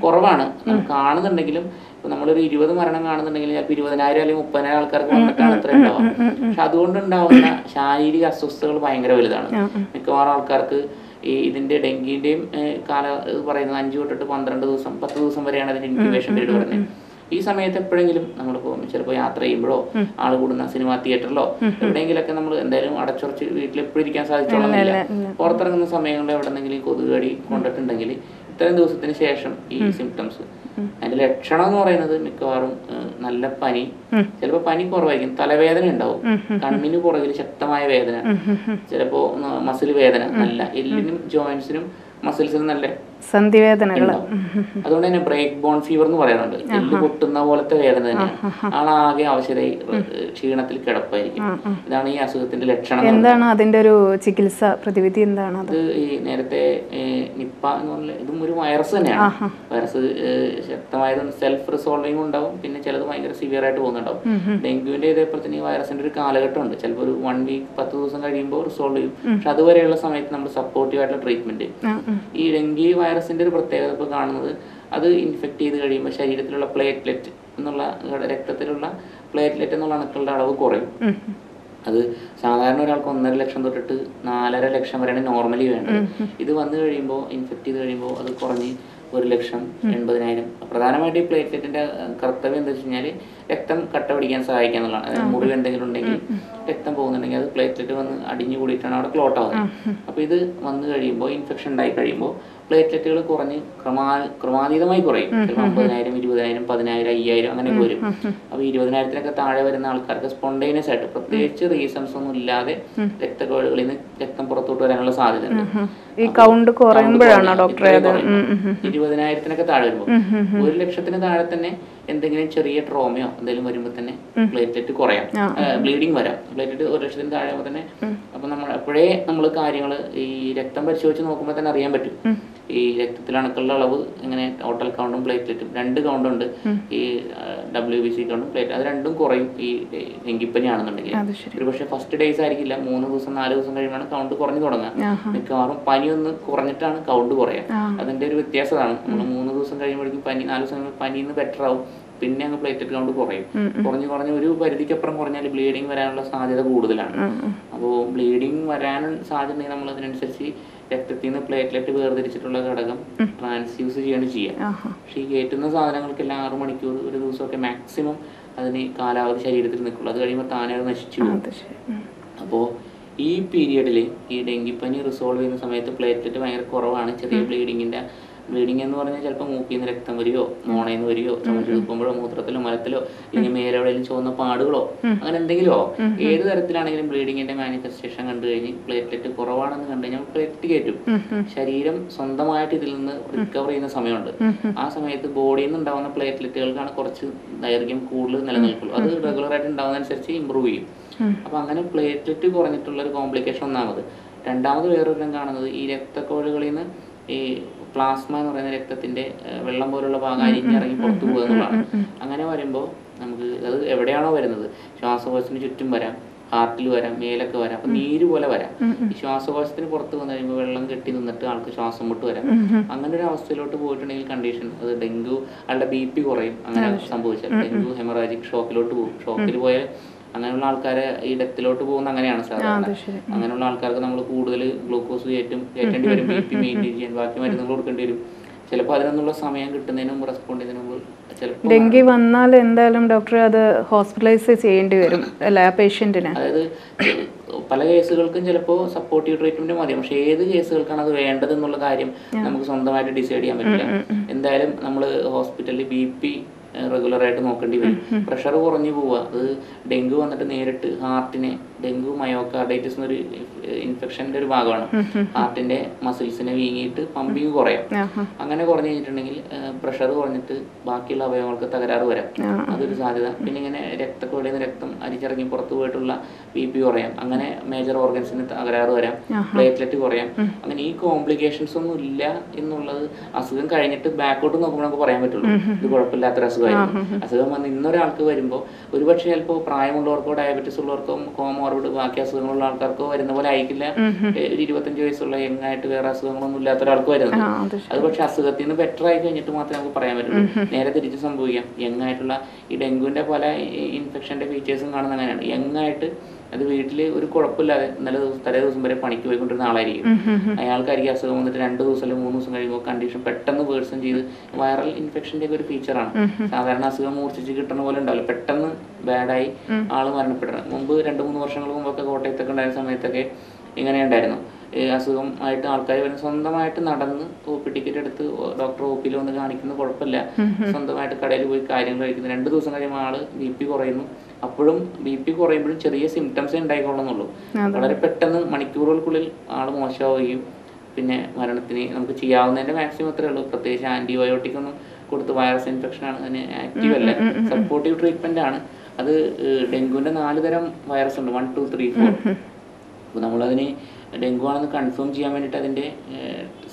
കുറവാണ്. കാണുന്നുണ്ടെങ്കിലും ഇപ്പൊ നമ്മളൊരു ഇരുപത് മരണം കാണുന്നുണ്ടെങ്കിൽ ചിലപ്പോൾ ഇരുപതിനായിരം അല്ലെങ്കിൽ മുപ്പതിനായിരം ആൾക്കാർക്ക് വന്നിട്ടാണ് ഇത്ര ഉണ്ടാവുക. പക്ഷെ അതുകൊണ്ടുണ്ടാവുന്ന ശാരീരിക അസ്വസ്ഥതകൾ ഭയങ്കര വലുതാണ്. മിക്കവാറും ആൾക്കാർക്ക് ഈ ഇതിന്റെ ഡെങ്കിന്റെയും കാല പറയുന്നത് അഞ്ചു തൊട്ടിട്ട് പന്ത്രണ്ട് ദിവസം പത്ത് ദിവസം വരെയാണ് അതിന്റെ ഇൻക്യുബേഷൻ പീരീഡ് പറയുന്നത് ഈ സമയത്ത് എപ്പോഴെങ്കിലും നമ്മളിപ്പോ ചിലപ്പോൾ യാത്ര ചെയ്യുമ്പോഴോ ആൾ കൂടുന്ന സിനിമാ തിയേറ്ററിലോ എവിടെയെങ്കിലൊക്കെ നമ്മൾ എന്തായാലും അടച്ചുറച്ച് വീട്ടിൽ എപ്പോഴും ഇരിക്കാൻ സാധിച്ചോളന്നില്ല പുറത്തിറങ്ങുന്ന സമയങ്ങളിൽ എവിടെന്നെങ്കിലും കൊതുകടി കടി കൊണ്ടിട്ടുണ്ടെങ്കിൽ ഇത്രയും ദിവസത്തിന് ശേഷം ഈ സിംറ്റംസ് അതിന്റെ ലക്ഷണം എന്ന് പറയുന്നത് മിക്കവാറും നല്ല പനി. ചിലപ്പോൾ പനി കുറവായിരിക്കും. തലവേദന ഉണ്ടാവും. കണ്ണിന് പുറകിൽ ശക്തമായ വേദന. ചിലപ്പോ മസിൽ വേദന. നല്ല എല്ലിനും ജോയിന്റ്സിനും മസിൽസിനും നല്ല സന്ധിവേദനകൾ അതുകൊണ്ട് തന്നെ ബ്രേക്ക് ബോൺ ഫീവർ എന്ന് പറയാറുണ്ട്. എല്ല് പൊട്ടുന്ന പോലത്തെ വേദന തന്നെയാണ്. ആളാകെ അവശത ക്ഷീണത്തിൽ കിടപ്പായിരിക്കും. ഇതാണ് ഈ അസുഖത്തിന്റെ ലക്ഷണം എന്താണ് അതിന്റെ ഒരു ചികിത്സ പ്രതിവിധി എന്താണ് അത്? ഈ നേരത്തെ നിപ്പ എന്ന് പറഞ്ഞ ഇതും ഒരു വൈറസ് തന്നെയാണ്. വൈറസ് ശക്തമായതും സെൽഫ് റിസോൾവിംഗ് ഉണ്ടാവും. പിന്നെ ചിലത് ഭയങ്കര സിവിയർ ആയിട്ട് പോകുന്നുണ്ടാവും. ഡെങ്കുവിന്റെ ഇതേപോലെ തന്നെ ഈ വൈറസിന്റെ ഒരു കാലഘട്ടം ഉണ്ട് ചിലപ്പോൾ ഒരു വൺ വീക്ക് പത്ത് ദിവസം കഴിയുമ്പോൾ റിസോൾവ് ചെയ്യും. പക്ഷെ അതുവരെയുള്ള സമയത്ത് നമ്മൾ സപ്പോർട്ടീവ് ആയിട്ടുള്ള ട്രീറ്റ്മെന്റ് ഈ ഡെങ്കി വൈറസിന്റെ ഒരു പ്രത്യേകത ഇപ്പോൾ കാണുന്നത്. അത് ഇൻഫെക്റ്റ് ചെയ്ത് കഴിയുമ്പോൾ ശരീരത്തിലുള്ള പ്ലേറ്റ്ലെറ്റ് എന്നുള്ള രക്തത്തിലുള്ള പ്ലേറ്റ്ലെറ്റ് എന്നുള്ള അണുക്കളുടെ അളവ് കുറയും. അത് സാധാരണ ഒരാൾക്ക് ഒന്നര ലക്ഷം തൊട്ടിട്ട് നാലര ലക്ഷം വരെയാണ് നോർമലി വേണ്ടത്. ഇത് വന്നു കഴിയുമ്പോൾ ഇൻഫെക്റ്റ് ചെയ്ത് കഴിയുമ്പോൾ അത് കുറഞ്ഞ് ഒരു ലക്ഷം എൺപതിനായിരം. പ്രധാനമായിട്ട് ഈ പ്ലേറ്റ്ലെറ്റിന്റെ കർത്തവ്യം എന്താ വെച്ച് കഴിഞ്ഞാൽ രക്തം കട്ട പിടിക്കാൻ സഹായിക്കുക എന്നുള്ളതാണ്. അതായത് മുറിവ് എന്തെങ്കിലും ഉണ്ടെങ്കിൽ രക്തം പോകുന്നുണ്ടെങ്കിൽ അത് പ്ലേറ്റ്ലെറ്റ് വന്ന് അടിഞ്ഞു കൂടിയിട്ടാണ് അവിടെ ക്ലോട്ട് ആവുന്നത് അപ്പോൾ ഇത് വന്നു കഴിയുമ്പോൾ ഇൻഫെക്ഷൻ ഉണ്ടായി കഴിയുമ്പോൾ പ്ലേറ്റ്ലെറ്റുകൾ കുറഞ്ഞ് ക്രമാ ക്രമാതീതമായി കുറയും. ചിലപ്പോൾ അമ്പതിനായിരം ഇരുപതിനായിരം പതിനായിരം അയ്യായിരം അങ്ങനെയൊക്കെ വരും. അപ്പോൾ ഇരുപതിനായിരത്തിനൊക്കെ താഴെ വരുന്ന ആൾക്കാർക്ക് സ്പോണ്ടേനിയസ് ആയിട്ട് പ്രത്യേകിച്ച് റീസൺസ് ഒന്നും ഇല്ലാതെ രക്തക്കുഴലുകളിൽ നിന്ന് രക്തം പുറത്തോട്ട് വരാനുള്ള സാധ്യത ഉണ്ട് ഈ കൗണ്ട് കുറയുമ്പോഴാണോ ഡോക്ടറെ അത്. ഇരുപതിനായിരത്തിനൊക്കെ താഴെ വരുമ്പോൾ ഒരു ലക്ഷത്തിന് താഴെ തന്നെ എന്തെങ്കിലും ചെറിയ ട്രോമയോ എന്തെങ്കിലും വരുമ്പോൾ തന്നെ പ്ലേറ്റ്ലെറ്റ് കുറയാം. ബ്ലീഡിങ് വരാം. പ്ലേറ്റ്ലെറ്റ് ഒരു ലക്ഷത്തിന് താഴെ ആകുമ്പോൾ തന്നെ അപ്പൊ നമ്മൾ അപ്പോഴേ നമ്മൾ കാര്യങ്ങൾ ഈ രക്തം പരിശോധിച്ച് നോക്കുമ്പോൾ തന്നെ അറിയാൻ പറ്റും. ഈ രക്തത്തിൽ അണുക്കളുടെ അളവ് ഇങ്ങനെ ടോട്ടൽ കൗണ്ടും പ്ലേറ്റ്ലെറ്റും രണ്ട് കൗണ്ട് ഉണ്ട്. ഈ ഡബ്ല്യു ബി സി കൗണ്ടും പ്ലേറ്റ് അത് രണ്ടും കുറയും ഈ ഡെങ്കിപ്പനി ആണെന്നുണ്ടെങ്കിൽ അത് ഒരു പക്ഷേ ഫസ്റ്റ് ഡേയ്സ് ആയിരിക്കില്ല. മൂന്ന് ദിവസം നാല് ദിവസം കഴിയുമ്പോഴാണ് കൗണ്ട് കുറഞ്ഞു തുടങ്ങുക. മിക്കവാറും പനി ഒന്ന് കുറഞ്ഞിട്ടാണ് കൗണ്ട് കുറയുക. അതിന്റെ ഒരു വ്യത്യാസമാണ് നമ്മൾ മൂന്ന് ദിവസം കഴിയുമ്പോഴേക്കും പനി നാല് ദിവസം പനിന്ന് ബെറ്റർ ആവും. പിന്നെ അങ്ങ് പ്ലേറ്റ് കൗണ്ട് കുറയും. കുറഞ്ഞു കുറഞ്ഞ് ഒരു പരിധിക്കപ്പുറം കുറഞ്ഞാൽ ബ്ലീഡിങ് വരാനുള്ള സാധ്യത കൂടുതലാണ്. അപ്പോൾ ബ്ലീഡിങ് വരാൻ സാധ്യത ഉണ്ടെങ്കിൽ നമ്മൾ അതിനനുസരിച്ച് രക്തത്തിൽ നിന്ന് പ്ലേറ്റ്ലെറ്റ് വേർതിരിച്ചിട്ടുള്ള ഘടകം ട്രാൻസ്യൂസ് ചെയ്യാണ് ചെയ്യുക പക്ഷെ ഈ കയറ്റുന്ന സാധനങ്ങൾക്കെല്ലാം ആറു മണിക്കൂർ ഒരു ദിവസമൊക്കെ മാക്സിമം അതിന് കാലാവധി ശരീരത്തിൽ നിൽക്കുള്ളൂ. അത് കഴിയുമ്പോൾ താനേ അത് നശിച്ചു പോകും. ഉം. അപ്പോൾ ഈ പീരിയഡിൽ ഈ ഡെങ്കിപ്പനി റിസോൾവ് ചെയ്യുന്ന സമയത്ത് പ്ലേറ്റ്ലെറ്റ് ഭയങ്കര കുറവാണ്. ചെറിയ ബ്ലീഡിങ്ങിന്റെ ബ്ലീഡിംഗ് എന്ന് പറഞ്ഞാൽ ചിലപ്പോൾ മൂക്കിൽ നിന്ന് രക്തം വരികയോ മോണയിൽ നിന്ന് വരികയോ ചുമച്ചെടുക്കുമ്പോഴോ മൂത്രത്തിലോ മലത്തിലോ ഇനി മേലെവിടെയും ചുവന്ന പാടുകളോ അങ്ങനെ എന്തെങ്കിലുമോ ഏത് തരത്തിലാണെങ്കിലും ബ്ലീഡിങ്ങിന്റെ മാനിഫെസ്റ്റേഷൻ കണ്ടു കഴിഞ്ഞ് പ്ലേറ്റ്ലെറ്റ് കുറവാണെന്ന് കണ്ടു കഴിഞ്ഞാൽ പ്ലേറ്റ്ലെറ്റ് കയറ്റും. ശരീരം സ്വന്തമായിട്ട് ഇതിൽ നിന്ന് റിക്കവർ ചെയ്യുന്ന സമയമുണ്ട്. ആ സമയത്ത് ബോഡിയിൽ നിന്ന് ഉണ്ടാവുന്ന പ്ലേറ്റ്ലെറ്റുകൾക്കാണ് കുറച്ച് ദൈർഘ്യം കൂടുതൽ നിലനിൽക്കുള്ളൂ. അത് റെഗുലറായിട്ട് ഉണ്ടാവുന്നതനുസരിച്ച് ഇമ്പ്രൂവ് ചെയ്യും. അപ്പൊ അങ്ങനെ പ്ലേറ്റ്ലെറ്റ് കുറഞ്ഞിട്ടുള്ള ഒരു കോംപ്ലിക്കേഷൻ ഒന്നാമത് രണ്ടാമത് വേറൊരു കാണുന്നത് ഈ രക്തക്കോഴുകളിൽ നിന്ന് ഈ പ്ലാസ്മ എന്ന് പറയുന്ന രക്തത്തിന്റെ വെള്ളം പോലുള്ള ഭാഗം അരിഞ്ഞിറങ്ങി പുറത്തു പോകുക എന്നുള്ളതാണ് അങ്ങനെ വരുമ്പോൾ നമുക്ക് അത് എവിടെയാണോ വരുന്നത്? ശ്വാസകോശത്തിന് ചുറ്റും വരാം ഹാർട്ടിൽ വരാം മേലൊക്കെ വരാം അപ്പൊ നീര് പോലെ വരാം. ഈ ശ്വാസകോശത്തിന് പുറത്ത് വന്നു കഴിയുമ്പോൾ വെള്ളം കെട്ടി നിന്നിട്ട് ആൾക്ക് ശ്വാസം മുട്ട് വരാം. അങ്ങനെ ഒരു അവസ്ഥയിലോട്ട് പോയിട്ടുണ്ടെങ്കിൽ കണ്ടീഷൻ അത് ഡെങ്കു ആളുടെ ബി പി കുറയും. അങ്ങനെ സംഭവിച്ചാൽ ഡെങ്കു ഹെമറാജിക് ഷോക്കിലോട്ട് പോകും ഷോക്കിൽ പോയാൽ അങ്ങനെയുള്ള ആൾക്കാരെ ഈ ഡെത്തിലോട്ട് പോകുന്ന അങ്ങനെയാണ് സാധാരണ അങ്ങനെയുള്ള ആൾക്കാർക്ക് നമ്മൾ കൂടുതൽ ഗ്ലൂക്കോസ് കയറ്റും കയറ്റേണ്ടി വരും ബി പി മെയിന്റെയിൻ ചെയ്യാൻ. ബാക്കി മരുന്നുകൾ കൊടുക്കേണ്ടി വരും. ചിലപ്പോൾ അതിനൊന്നുള്ള സമയം കിട്ടുന്നതിന് മുമ്പ് റെസ്പോണ്ട് ചെയ്യുന്നതിന് മുമ്പ് ഡെങ്കി വന്നാൽ എന്തായാലും ഡോക്ടർ അത് ഹോസ്പിറ്റലൈസ് ചെയ്യേണ്ടി വരും അല്ലേ ആ പേഷ്യന്റിന് അതായത് പല കേസുകൾക്കും ചിലപ്പോൾ സപ്പോർട്ടീവ് ട്രീറ്റ്മെന്റ് മതി. പക്ഷേ ഏത് കേസുകൾക്കാണ് അത് വേണ്ടത് എന്നുള്ള കാര്യം നമുക്ക് സ്വന്തമായിട്ട് ഡിസൈഡ് ചെയ്യാൻ പറ്റില്ല. എന്തായാലും നമ്മൾ ഹോസ്പിറ്റലിൽ ബി പി റെഗുലർ ആയിട്ട് നോക്കേണ്ടി വരും. പ്രഷർ കുറഞ്ഞു പോവുക. അത് ഡെങ്കു വന്നിട്ട് നേരിട്ട് ഹാർട്ടിനെ ഡെങ്കു മയോകാർഡൈറ്റിസ് എന്നൊരു ഇൻഫെക്ഷന്റെ ഒരു ഭാഗമാണ്. ഹാർട്ടിന്റെ മസിൽസിനെ വീങ്ങിയിട്ട് പമ്പിങ് കുറയാം. അങ്ങനെ കുറഞ്ഞു കഴിഞ്ഞിട്ടുണ്ടെങ്കിൽ പ്രഷർ കുറഞ്ഞിട്ട് ബാക്കിയുള്ള അവയവങ്ങൾക്ക് തകരാറ് വരാം. അതൊരു സാധ്യത. പിന്നെ ഇങ്ങനെ രക്തക്കൊഴിയിൽ നിന്ന് രക്തം അരിച്ചിറങ്ങി പുറത്തു പോയിട്ടുള്ള ബി പി കുറയാം. അങ്ങനെ മേജർ ഓർഗൻസിന് തകരാറ് വരാം. പ്ലേറ്റ്ലെറ്റ് കുറയാം. അങ്ങനെ ഈ കോംപ്ലിക്കേഷൻസ് ഒന്നും ഇല്ല എന്നുള്ളത് അസുഖം കഴിഞ്ഞിട്ട് ബാക്കോട്ട് നോക്കുമ്പോൾ നമുക്ക് പറയാൻ പറ്റുള്ളൂ. ഇത് കുഴപ്പമില്ലാത്തൊരു അസുഖമായിരുന്നു. അസുഖം വന്ന് ഇന്നൊരാൾക്ക് വരുമ്പോൾ ഒരുപക്ഷെ ചിലപ്പോൾ പ്രായമുള്ളവർക്കോ ഡയബറ്റിസ് ഉള്ളവർക്കോ കോമോർബിഡ് ബാക്കി അസുഖങ്ങളുള്ള ആൾക്കാർക്കോ വരുന്ന പോലെ ആയിരിക്കില്ല. ഒരു ഇരുപത്തഞ്ച് വയസ്സുള്ള യങ് ആയിട്ട് വേറെ അസുഖങ്ങളൊന്നും ഇല്ലാത്ത ഒരാൾക്ക് വരുന്നത്. അത് അത് പക്ഷെ അസുഖത്തിൽ നിന്ന് ബെറ്റർ ആയി കഴിഞ്ഞിട്ട് മാത്രമേ നമുക്ക് പറയാൻ പറ്റുള്ളൂ. നേരെ തിരിച്ച് സംഭവിക്കാം. യങ് ആയിട്ടുള്ള ഈ ഡെങ്കുവിന്റെ പല ഇൻഫെക്ഷന്റെ ഫീച്ചേഴ്സും കാണുന്ന അങ്ങനെയാണ്. യങ് ആയിട്ട് അത് വീട്ടിൽ ഒരു കുഴപ്പമില്ലാതെ നല്ല ദിവസം തലേ ദിവസം വരെ പണിക്ക് പോയിക്കൊണ്ടിരുന്ന ആളായിരിക്കും. അയാൾക്കായിരിക്കും അസുഖം വന്നിട്ട് രണ്ട് ദിവസം അല്ലെങ്കിൽ മൂന്ന് ദിവസം കഴിയുമ്പോൾ കണ്ടീഷൻ പെട്ടെന്ന് വേഴ്സൺ ചെയ്ത് വൈറൽ ഇൻഫെക്ഷന്റെ ഒരു ഫീച്ചറാണ് സാധാരണ അസുഖം മൂർച്ഛിച്ച് കിട്ടുന്ന പോലെ ഉണ്ടാവില്ല. പെട്ടെന്ന് ബാഡായി ആൾ മരണപ്പെടണം. മുമ്പ് രണ്ട് മൂന്ന് വർഷങ്ങൾക്ക് മുമ്പൊക്കെ കോട്ടയത്തൊക്കെ ഉണ്ടായിരുന്ന സമയത്തൊക്കെ ഇങ്ങനെ ഉണ്ടായിരുന്നു. അസുഖം ആയിട്ട് ആൾക്കാർ വരുന്ന സ്വന്തമായിട്ട് നടന്ന് ഒ പി ടിക്കറ്റ് എടുത്ത് ഡോക്ടർ ഒ പിയിൽ വന്ന് കാണിക്കുന്ന കുഴപ്പമില്ല. സ്വന്തമായിട്ട് കടയിൽ പോയി കാര്യങ്ങൾ കഴിക്കുന്നു. രണ്ട് ദിവസം കഴിയുമ്പോൾ ആൾ ബി പി കുറയുന്നു. അപ്പോഴും ബി പി കുറയുമ്പോഴും ചെറിയ സിംറ്റംസ് ഉണ്ടായിക്കൊള്ളുന്നുള്ളൂ. വളരെ പെട്ടെന്ന് മണിക്കൂറുകൾക്കുള്ളിൽ ആൾ മോശമാവുകയും പിന്നെ മരണത്തിന് നമുക്ക് ചെയ്യാവുന്നതിന്റെ മാക്സിമം അത്രേ ഉള്ളൂ. പ്രത്യേകിച്ച് ആന്റിബയോട്ടിക് ഒന്നും കൊടുത്ത് വൈറസ് ഇൻഫെക്ഷൻ ആണ് അതിന് ആക്റ്റീവ് അല്ല. സപ്പോർട്ടീവ് ട്രീറ്റ്മെന്റ് ആണ്. അത് ഡെങ്കുവിന്റെ നാല് തരം വൈറസ് ഉണ്ട്. വൺ ടു ത്രീ ഫോർ അപ്പോൾ നമ്മളതിന് ഡെങ്കു ആണെന്ന് കൺഫേം ചെയ്യാൻ വേണ്ടിയിട്ട് അതിന്റെ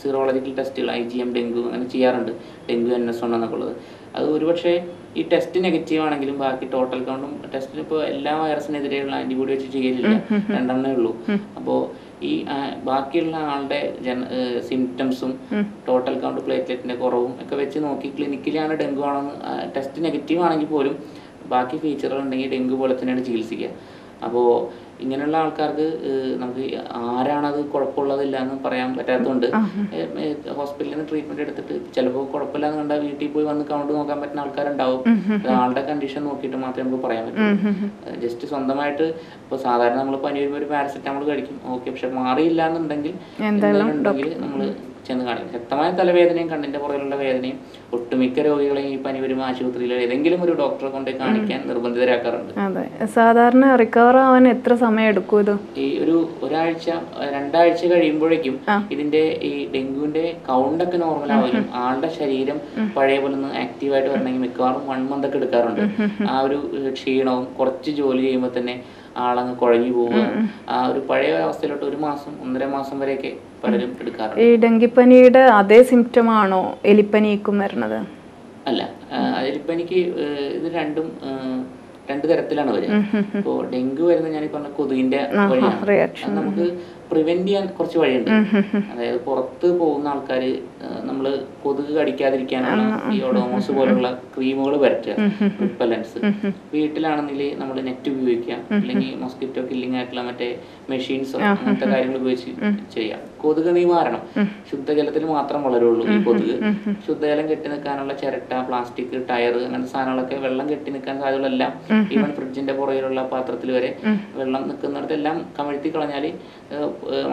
സീറോളജിക്കൽ ടെസ്റ്റുകൾ ഐ ജി എം ഡെങ്കു അങ്ങനെ ചെയ്യാറുണ്ട്. ഡെങ്കു എൻ എസ് എന്നൊക്കെ ഉള്ളത്. അത് ഒരുപക്ഷെ ഈ ടെസ്റ്റ് നെഗറ്റീവ് ആണെങ്കിലും ബാക്കി ടോട്ടൽ കൗണ്ടും ടെസ്റ്റിന് ഇപ്പോൾ എല്ലാ വൈറസിനെതിരെയുള്ള ആന്റിബോഡി വെച്ച് ചെയ്യലില്ല. രണ്ടെണ്ണേ ഉള്ളൂ. അപ്പോൾ ഈ ബാക്കിയുള്ള ആളുടെ ജന സിംറ്റംസും ടോട്ടൽ കൗണ്ട് പ്ലേറ്റ്ലെറ്റിന്റെ കുറവും ഒക്കെ വെച്ച് നോക്കി ക്ലിനിക്കിലാണ് ഡെങ്കു ആണെന്ന് ടെസ്റ്റ് നെഗറ്റീവ് ആണെങ്കിൽ പോലും ബാക്കി ഫീച്ചറുകൾ ഉണ്ടെങ്കിൽ ഡെങ്കു പോലെ തന്നെയാണ് ചികിത്സിക്കുക. അപ്പോൾ ഇങ്ങനെയുള്ള ആൾക്കാർക്ക് നമുക്ക് ആരാണത് കുഴപ്പമുള്ളതില്ല എന്ന് പറയാൻ പറ്റാത്തതുകൊണ്ട് ഹോസ്പിറ്റലിൽ നിന്ന് ട്രീറ്റ്മെന്റ് എടുത്തിട്ട് ചിലപ്പോൾ കുഴപ്പമില്ലാന്ന് കണ്ടാൽ വീട്ടിൽ പോയി വന്ന് കൗണ്ട് നോക്കാൻ പറ്റുന്ന ആൾക്കാരുണ്ടാവും. ആളുടെ കണ്ടീഷൻ നോക്കിയിട്ട് മാത്രമേ നമുക്ക് പറയാൻ പറ്റുള്ളൂ. ജസ്റ്റ് സ്വന്തമായിട്ട് ഇപ്പോൾ സാധാരണ നമ്മൾ പനി വരുമ്പോൾ ഒരു പാരസെറ്റാമോൾ കഴിക്കും. ഓക്കെ പക്ഷെ മാറിയില്ല എന്നുണ്ടെങ്കിൽ നമ്മൾ ചെന്ന് കാണിക്കും. ശക്തമായ തലവേദനയും കണ്ണിന്റെ പുറകിലുള്ള വേദനയും ഒട്ടുമിക്ക രോഗികളെയും ഈ പനി വരുമ്പോൾ ആശുപത്രിയിൽ ഏതെങ്കിലും ഒരു ഡോക്ടറെ കൊണ്ട് കാണിക്കാൻ നിർബന്ധിതരാക്കാറുണ്ട്. സാധാരണ റിക്കവർ ആവാൻ എത്ര സമയം എടുക്കും ഇത്? ഈ ഒരു ഒരാഴ്ച രണ്ടാഴ്ച കഴിയുമ്പോഴേക്കും ഇതിന്റെ ഈ ഡെങ്കുവിന്റെ കൗണ്ടൊക്കെ നോർമൽ ആവുകയും ആളുടെ ശരീരം പഴയ പോലെ ഒന്ന് ആക്റ്റീവായിട്ട് വരണമെങ്കിൽ മിക്കവാറും വൺ മന്ത് ഒക്കെ എടുക്കാറുണ്ട്. ആ ഒരു ക്ഷീണവും കുറച്ച് ജോലി ചെയ്യുമ്പോൾ തന്നെ ആളങ്ങ് കുഴഞ്ഞു പോവുക. ആ ഒരു പഴയ അവസ്ഥയിലോട്ട് ഒരു മാസം ഒന്നര മാസം വരെയൊക്കെ പലരും എടുക്കാറുണ്ട്. ഈ ഡെങ്കിപ്പനിയുടെ അതേ സിംറ്റം ആണോ എലിപ്പനിക്കും വരുന്നത്? അല്ല എലിപ്പനിക്ക് ഇത് രണ്ടും രണ്ട് തരത്തിലാണ് വരിക. ഇപ്പോ ഡെങ്കു വരുന്നത് ഞാൻ പറഞ്ഞ കൊതുകിന്റെ വഴിയാണ്. നമുക്ക് പ്രിവെന്റ് ചെയ്യാൻ കുറച്ച് വഴിയുണ്ട്. അതായത് പുറത്ത് പോകുന്ന ആൾക്കാർ നമ്മൾ കൊതുക് കടിക്കാതിരിക്കാനാണ് ഈ ഒഡോമോസ് പോലുള്ള ക്രീമുകൾ വരയ്ക്കുക റിപ്പലൻസ് വീട്ടിലാണെങ്കിൽ നമ്മൾ നെറ്റ് ഉപയോഗിക്കുക. അല്ലെങ്കിൽ മൊസ്കിറ്റോ കില്ലിംഗ് ആയിട്ടുള്ള മറ്റേ മെഷീൻസോ അങ്ങനത്തെ കാര്യങ്ങൾ ഉപയോഗിച്ച് ചെയ്യാം. കൊതുക് നിവാരണം ശുദ്ധജലത്തിൽ മാത്രം വളരുള്ളൂ ഈ കൊതുക്. ശുദ്ധജലം കെട്ടി നിൽക്കാനുള്ള ചിരട്ട പ്ലാസ്റ്റിക് ടയർ അങ്ങനത്തെ സാധനങ്ങളൊക്കെ വെള്ളം കെട്ടി നിൽക്കാൻ സാധ്യതകളെല്ലാം ഈവൻ ഫ്രിഡ്ജിന്റെ പുറകിലുള്ള പാത്രത്തിൽ വരെ വെള്ളം നിൽക്കുന്നിടത്തെല്ലാം കമഴ്ത്തി കളഞ്ഞാൽ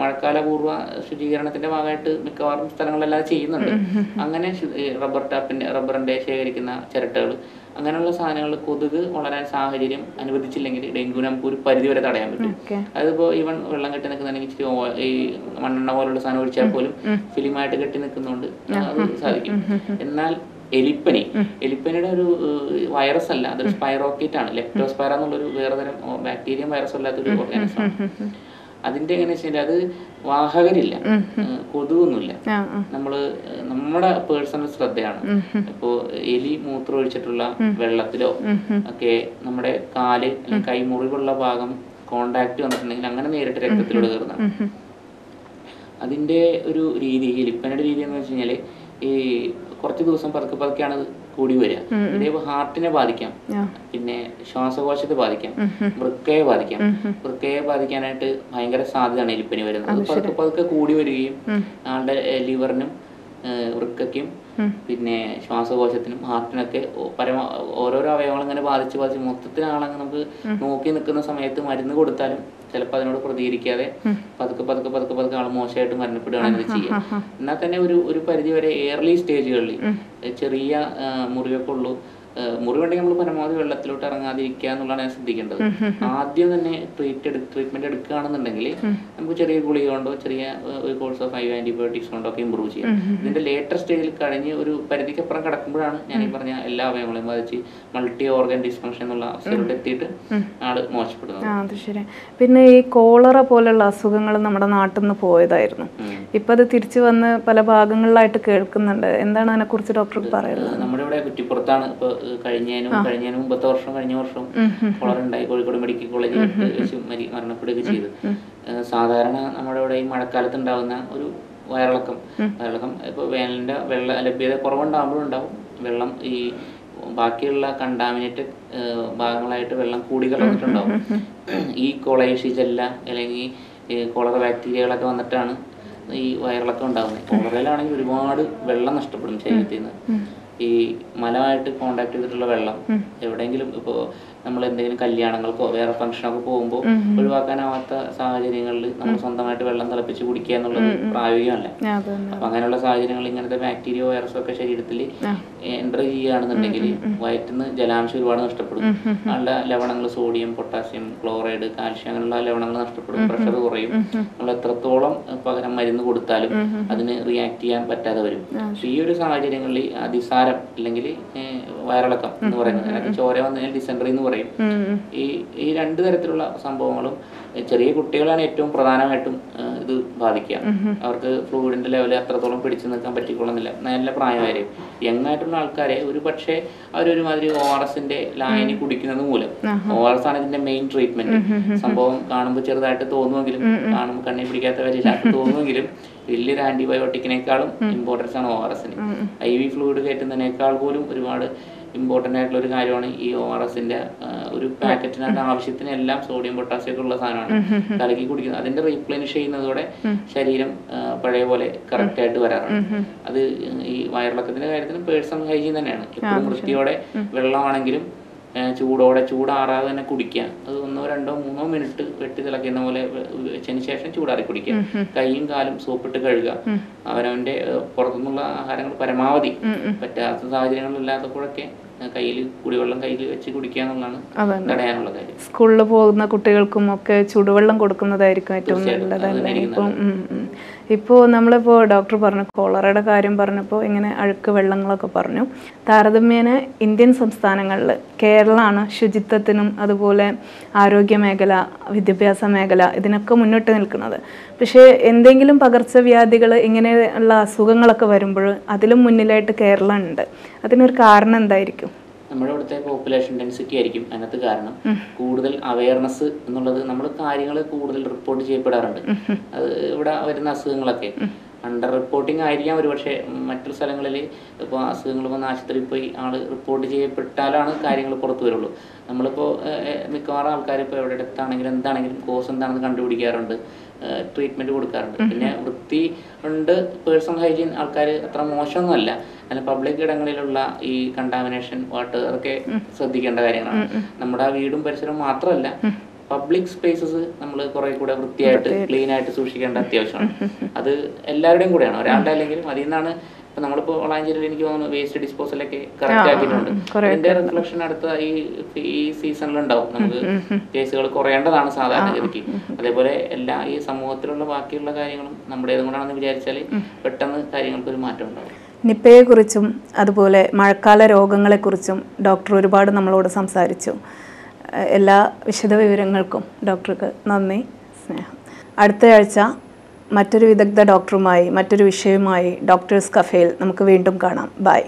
മഴക്കാല പൂർവ ശുചീകരണത്തിന്റെ ഭാഗമായിട്ട് മിക്കവാറും സ്ഥലങ്ങളെല്ലാം ചെയ്യുന്നുണ്ട്. അങ്ങനെ റബ്ബർ ടാപ്പിന്റെ റബ്ബറിന്റെ ശേഖരിക്കുന്ന ചിരട്ടകൾ അങ്ങനെയുള്ള സാധനങ്ങൾ കൊതുക് വളരാൻ സാഹചര്യം അനുവദിച്ചില്ലെങ്കിൽ ഡെങ്കു നമുക്ക് ഒരു പരിധി വരെ തടയാൻ പറ്റും. അതിപ്പോ ഈവൻ വെള്ളം കെട്ടി നിൽക്കുന്നുണ്ടെങ്കിൽ ഈ മണ്ണെണ്ണ പോലുള്ള സാധനം ഒഴിച്ചാൽ പോലും ഫിലിമായിട്ട് കെട്ടി നിൽക്കുന്നതുകൊണ്ട് അത് സാധിക്കും. എന്നാൽ എലിപ്പനി എലിപ്പനിയുടെ ഒരു വൈറസ് അല്ല അതൊരു സ്പൈറോക്കീറ്റ് ആണ് ലെപ്റ്റോസ്പൈറ എന്നുള്ളൊരു വേറെ തരം ബാക്ടീരിയം വൈറസ് അല്ലാത്തൊരു ഓർഗാനിസം അതിന്റെ എങ്ങനെ വെച്ചാൽ അത് വാഹകരില്ല. കൊതുകൊന്നുമില്ല നമ്മൾ നമ്മുടെ പേഴ്സണൽ ശ്രദ്ധയാണ്. ഇപ്പോ എലി മൂത്രം ഒഴിച്ചിട്ടുള്ള വെള്ളത്തിലോ ഒക്കെ നമ്മുടെ കാൽ കൈമുറിവുള്ള ഭാഗം കോണ്ടാക്ട് വന്നിട്ടുണ്ടെങ്കിൽ അങ്ങനെ നേരിട്ട് രക്തത്തിലൂടെ കയറുന്ന അതിന്റെ ഒരു രീതി എലിപ്പനയുടെ രീതി എന്ന് വെച്ച് കഴിഞ്ഞാൽ ഈ കുറച്ച് ദിവസം പതുക്കെ പതുക്കെയാണ് കൂടി വരിക. ഇതേപോലെ ഹാർട്ടിനെ ബാധിക്കാം. പിന്നെ ശ്വാസകോശത്തെ ബാധിക്കാം. വൃക്കയെ ബാധിക്കാം. വൃക്കയെ ബാധിക്കാനായിട്ട് ഭയങ്കര സാധ്യതയാണ് എലിപ്പനി വരുന്നത്. പതുക്കെ പതുക്കെ കൂടി വരികയും ആളുടെ ലിവറിനും വൃക്കയ്ക്കും പിന്നെ ശ്വാസകോശത്തിനും ഹാർട്ടിനൊക്കെ പരമ ഓരോരോ അവയവങ്ങൾ ഇങ്ങനെ ബാധിച്ച് ബാധിച്ച് മൊത്തത്തിലാണെങ്കിൽ നമുക്ക് നോക്കി നിൽക്കുന്ന സമയത്ത് മരുന്ന് കൊടുത്താലും ചിലപ്പോൾ അതിനോട് പ്രതികരിക്കാതെ പതുക്കെ പതുക്കെ പതുക്കെ പതുക്കെ ആൾ മോശമായിട്ട് മരണപ്പെടുകയാണ് ഇത് ചെയ്യുക. എന്നാൽ തന്നെ ഒരു ഒരു പരിധി വരെ ഏർലി സ്റ്റേജുകളിൽ ചെറിയ മുറിവൊക്കെ ഉള്ളൂ. മുറിവുണ്ടെങ്കിൽ നമ്മൾ പരമാവധി വെള്ളത്തിലോട്ട് ഇറങ്ങാതിരിക്കുക എന്നുള്ളതാണ് ഞാൻ ശ്രദ്ധിക്കേണ്ടത്. ആദ്യം തന്നെ ട്രീറ്റ് എടു ട്രീറ്റ്മെന്റ് എടുക്കുകയാണെന്നുണ്ടെങ്കിൽ നമുക്ക് ചെറിയ ഗുളിക കൊണ്ടോ ചെറിയ ഒരു കോഴ്സ് ഓഫ് ഫൈവ് ആന്റിബയോട്ടിക്സ് കൊണ്ടോ ഒക്കെ ഇമ്പ്രൂവ് ചെയ്യാം. ഇതിന്റെ ലേറ്റർ സ്റ്റേജിൽ കഴിഞ്ഞ് ഒരു പരിധിക്കപ്പുറം കടക്കുമ്പോഴാണ് ഞാൻ ഈ പറഞ്ഞ എല്ലാ അവയവങ്ങളെയും ബാധിച്ച് മൾട്ടി ഓർഗൻ ഡിസ്ഫങ്ഷൻ എന്നുള്ള അവസ്ഥയിലോട്ട് എത്തിയിട്ട് ആൾ മോശപ്പെടുന്നത്. ശരി പിന്നെ ഈ കോളറ പോലുള്ള അസുഖങ്ങൾ നമ്മുടെ നാട്ടിൽ നിന്ന് പോയതായിരുന്നു. ഇപ്പൊ അത് തിരിച്ചു വന്ന് പല ഭാഗങ്ങളിലായിട്ട് കേൾക്കുന്നുണ്ട്. എന്താണ് അതിനെ കുറിച്ച് ഡോക്ടർ പറയുന്നത്? നമ്മുടെ ഇവിടെ കുറ്റിപ്പുറത്താണ് ഇപ്പൊ ഏഹ്, കഴിഞ്ഞതിനും കഴിഞ്ഞതിന് മുമ്പത്തെ വർഷം കഴിഞ്ഞ വർഷം കോളർ ഉണ്ടായി കോഴിക്കോട് മെഡിക്കൽ കോളേജിൽ വെച്ച് മരി മരണപ്പെടുകയൊക്കെ ചെയ്തു. സാധാരണ നമ്മുടെ ഇവിടെ ഈ മഴക്കാലത്ത് ഉണ്ടാകുന്ന ഒരു വയറിളക്കം. വയറിളക്കം ഇപ്പൊ വേനലിന്റെ വെള്ള ലഭ്യത കുറവുണ്ടാകുമ്പോഴും ഉണ്ടാവും. വെള്ളം ഈ ബാക്കിയുള്ള കണ്ടാമിനേറ്റഡ് ഭാഗങ്ങളായിട്ട് വെള്ളം കൂടി കലർന്നിട്ടുണ്ടാവും. ഈ കൊളൈഷിജല്ല അല്ലെങ്കിൽ കോളർ കോളറ ബാക്ടീരിയകളൊക്കെ വന്നിട്ടാണ് ഈ വയറിളക്കം ഉണ്ടാകുന്നത് കോളറയിലാണെങ്കിൽ ഒരുപാട് വെള്ളം നഷ്ടപ്പെടും ശരീരത്തിൽ നിന്ന്. ഈ മലമായിട്ട് കോണ്ടാക്ട് ചെയ്തിട്ടുള്ള വെള്ളം എവിടെയെങ്കിലും ഇപ്പോ നമ്മൾ എന്തെങ്കിലും കല്യാണങ്ങൾക്കോ വേറെ ഫംഗ്ഷനൊക്കെ പോകുമ്പോൾ ഒഴിവാക്കാനാവാത്ത സാഹചര്യങ്ങളിൽ നമ്മൾ സ്വന്തമായിട്ട് വെള്ളം തിളപ്പിച്ച് കുടിക്കുക എന്നുള്ളത് പ്രായോഗികമല്ല. അപ്പൊ അങ്ങനെയുള്ള സാഹചര്യങ്ങളിൽ ഇങ്ങനത്തെ ബാക്ടീരിയ വൈറസോ ഒക്കെ ശരീരത്തിൽ എന്റർ ചെയ്യുകയാണെന്നുണ്ടെങ്കിൽ വയറ്റിന്ന് ജലാംശം ഒരുപാട് നഷ്ടപ്പെടും. നല്ല ലവണങ്ങൾ സോഡിയം പൊട്ടാസ്യം ക്ലോറൈഡ് കാൽഷ്യം അങ്ങനെയുള്ള ലവണങ്ങൾ നഷ്ടപ്പെടും. പ്രഷർ കുറയും. നമ്മൾ എത്രത്തോളം പകരം മരുന്ന് കൊടുത്താലും അതിന് റിയാക്ട് ചെയ്യാൻ പറ്റാതെ വരും. ഈ ഒരു സാഹചര്യങ്ങളിൽ അതിസാരം അല്ലെങ്കിൽ വയറിളക്കം എന്ന് പറയുന്നത്. അതിനകത്ത് ചോര വന്നു കഴിഞ്ഞാൽ ഡിസെൻട്രി എന്ന് പറയും. ഈ ഈ രണ്ട് തരത്തിലുള്ള സംഭവങ്ങളും ചെറിയ കുട്ടികളാണ് ഏറ്റവും പ്രധാനമായിട്ടും ഇത് ബാധിക്കുക. അവർക്ക് ഫ്ലൂയിഡിന്റെ ലെവൽ അത്രത്തോളം പിടിച്ചു നിൽക്കാൻ പറ്റിക്കൊള്ളുന്നില്ല. നല്ല പ്രായവരെ യങ് ആയിട്ടുള്ള ആൾക്കാരെ ഒരു പക്ഷേ അവരൊരുമാതിരി ഒ ആർ എസിന്റെ ലായനി കുടിക്കുന്നത് മൂലം. ഒ ആർ എസ് ആണ് ഇതിന്റെ മെയിൻ ട്രീറ്റ്മെന്റ് സംഭവം കാണുമ്പോൾ ചെറുതായിട്ട് തോന്നുമെങ്കിലും കാണുമ്പോൾ കണ്ണി പിടിക്കാത്ത വരില്ലാത്ത തോന്നുമെങ്കിലും വലിയൊരു ആന്റിബയോട്ടിക്കിനേക്കാളും ഇമ്പോർട്ടൻസ് ആണ് ഒ ആർ എസിന് ഐ വി ഫ്ലൂയിഡ് കയറ്റുന്നതിനേക്കാൾ പോലും ഒരുപാട് ഇമ്പോർട്ടന്റ് ആയിട്ടുള്ള ഒരു കാര്യമാണ് ഈ ഒ ആർ എസിന്റെ ഒരു പാക്കറ്റിനകത്ത് ആവശ്യത്തിന് എല്ലാം സോഡിയം പൊട്ടാസ്യം ഒക്കെ ഉള്ള സാധനമാണ്. കലക്കി കുടിക്കുന്നത് അതിന്റെ റീപ്ലനിഷ് ചെയ്യുന്നതോടെ ശരീരം പഴയ പോലെ കറക്റ്റ് ആയിട്ട് വരാറുണ്ട്. അത് ഈ വയറിളക്കത്തിന്റെ കാര്യത്തിലും പേഴ്സണൽ ഹൈജീൻ തന്നെയാണ്. എപ്പോഴും വൃത്തിയോടെ വെള്ളമാണെങ്കിലും ചൂടോടെ ചൂടാറാതെ തന്നെ കുടിക്കുക. അത് ഒന്നോ രണ്ടോ മൂന്നോ മിനിറ്റ് വെട്ടി തിളക്കുന്ന പോലെ വെച്ചതിന് ശേഷം ചൂടാറി കുടിക്കുക. കൈയും കാലും സോപ്പിട്ട് കഴുകുക. അവനവന്റെ പുറത്തുനിന്നുള്ള ആഹാരങ്ങൾ പരമാവധി പറ്റാത്ത സാഹചര്യങ്ങളില്ലാത്തപ്പോഴൊക്കെ കയ്യിൽ കുടിവെള്ളം കയ്യിൽ വെച്ച് കുടിക്കുക എന്നുള്ളതാണ് തടയാനുള്ള കാര്യം. സ്കൂളിൽ പോകുന്ന കുട്ടികൾക്കും ഒക്കെ ചൂടുവെള്ളം കൊടുക്കുന്നതായിരിക്കും ഏറ്റവും നല്ലത് ഇപ്പം. ഇപ്പോൾ നമ്മളിപ്പോൾ ഡോക്ടർ പറഞ്ഞു കോളറയുടെ കാര്യം പറഞ്ഞപ്പോൾ ഇങ്ങനെ അഴുക്ക് വെള്ളങ്ങളൊക്കെ പറഞ്ഞു. താരതമ്യേന ഇന്ത്യൻ സംസ്ഥാനങ്ങളിൽ കേരളമാണ് ശുചിത്വത്തിനും അതുപോലെ ആരോഗ്യ മേഖല വിദ്യാഭ്യാസ മേഖല ഇതിനൊക്കെ മുന്നിട്ട് നിൽക്കുന്നത്. പക്ഷേ എന്തെങ്കിലും പകർച്ചവ്യാധികൾ ഇങ്ങനെയുള്ള അസുഖങ്ങളൊക്കെ വരുമ്പോൾ അതിലും മുന്നിലായിട്ട് കേരളം ഉണ്ട്. അതിനൊരു കാരണം എന്തായിരിക്കും? നമ്മുടെ ഇവിടുത്തെ പോപ്പുലേഷൻ ഡെൻസിറ്റി ആയിരിക്കും അതിനകത്ത് കാരണം. കൂടുതൽ അവയർനെസ് എന്നുള്ളത് നമ്മൾ കാര്യങ്ങൾ കൂടുതൽ റിപ്പോർട്ട് ചെയ്യപ്പെടാറുണ്ട്. അത് ഇവിടെ വരുന്ന അസുഖങ്ങളൊക്കെ. അണ്ടർ റിപ്പോർട്ടിംഗ് ആയിരിക്കാം ഒരുപക്ഷെ മറ്റു സ്ഥലങ്ങളിൽ ഇപ്പോൾ അസുഖങ്ങൾ വന്ന് ആശുപത്രിയിൽ പോയി ആൾ റിപ്പോർട്ട് ചെയ്യപ്പെട്ടാലാണ് കാര്യങ്ങൾ പുറത്തു വരുള്ളൂ. നമ്മളിപ്പോൾ മിക്കവാറും ആൾക്കാർ ഇപ്പോൾ എവിടെ അടുത്താണെങ്കിലും എന്താണെങ്കിലും കോസ് എന്താണെന്ന് കണ്ടുപിടിക്കാറുണ്ട്. ട്രീറ്റ്മെന്റ് കൊടുക്കാറുണ്ട്. പിന്നെ വൃത്തി ഉണ്ട്. പേഴ്സണൽ ഹൈജീൻ ആൾക്കാർ അത്ര മോശമൊന്നുമല്ല. അല്ല പബ്ലിക് ഇടങ്ങളിലുള്ള ഈ കണ്ടാമിനേഷൻ വാട്ടർ അതൊക്കെ ശ്രദ്ധിക്കേണ്ട കാര്യങ്ങളാണ്. നമ്മുടെ ആ വീടും പരിസരവും മാത്രമല്ല പബ്ലിക് സ്പേസസ് നമ്മൾ കുറെ കൂടെ വൃത്തിയായിട്ട് ക്ലീൻ ആയിട്ട് സൂക്ഷിക്കേണ്ട അത്യാവശ്യമാണ്. അത് എല്ലാവരുടെയും കൂടെയാണ്. ഒരാളുടെ അല്ലെങ്കിലും അതിൽ നിന്നാണ് ഇപ്പൊ നമ്മളിപ്പോ വളാഞ്ചേരിയിൽ എനിക്ക് തോന്നുന്നു വേസ്റ്റ് ഡിസ്പോസലൊക്കെ കറക്റ്റ് ആക്കിയിട്ടുണ്ട്. അതിന്റെ റിഫ്ലക്ഷൻ അടുത്ത ഈ ഈ സീസണിൽ ഉണ്ടാവും നമുക്ക് കേസുകൾ കുറയേണ്ടതാണ് സാധാരണഗതിക്ക് അതേപോലെ എല്ലാ ഈ സമൂഹത്തിലുള്ള ബാക്കിയുള്ള കാര്യങ്ങളും നമ്മുടേതും കൂടാണെന്ന് വിചാരിച്ചാൽ പെട്ടെന്ന് കാര്യങ്ങൾക്ക് ഒരു മാറ്റം ഉണ്ടാവും. നിപ്പയെക്കുറിച്ചും അതുപോലെ മഴക്കാല രോഗങ്ങളെക്കുറിച്ചും ഡോക്ടർ ഒരുപാട് നമ്മളോട് സംസാരിച്ചു. എല്ലാ വിശദ വിവരങ്ങൾക്കും ഡോക്ടർക്ക് നന്ദി സ്നേഹം. അടുത്ത ആഴ്ച മറ്റൊരു വിദഗ്ധ ഡോക്ടറുമായി മറ്റൊരു വിഷയവുമായി ഡോക്ടേഴ്സ് കഫേയിൽ നമുക്ക് വീണ്ടും കാണാം. ബൈ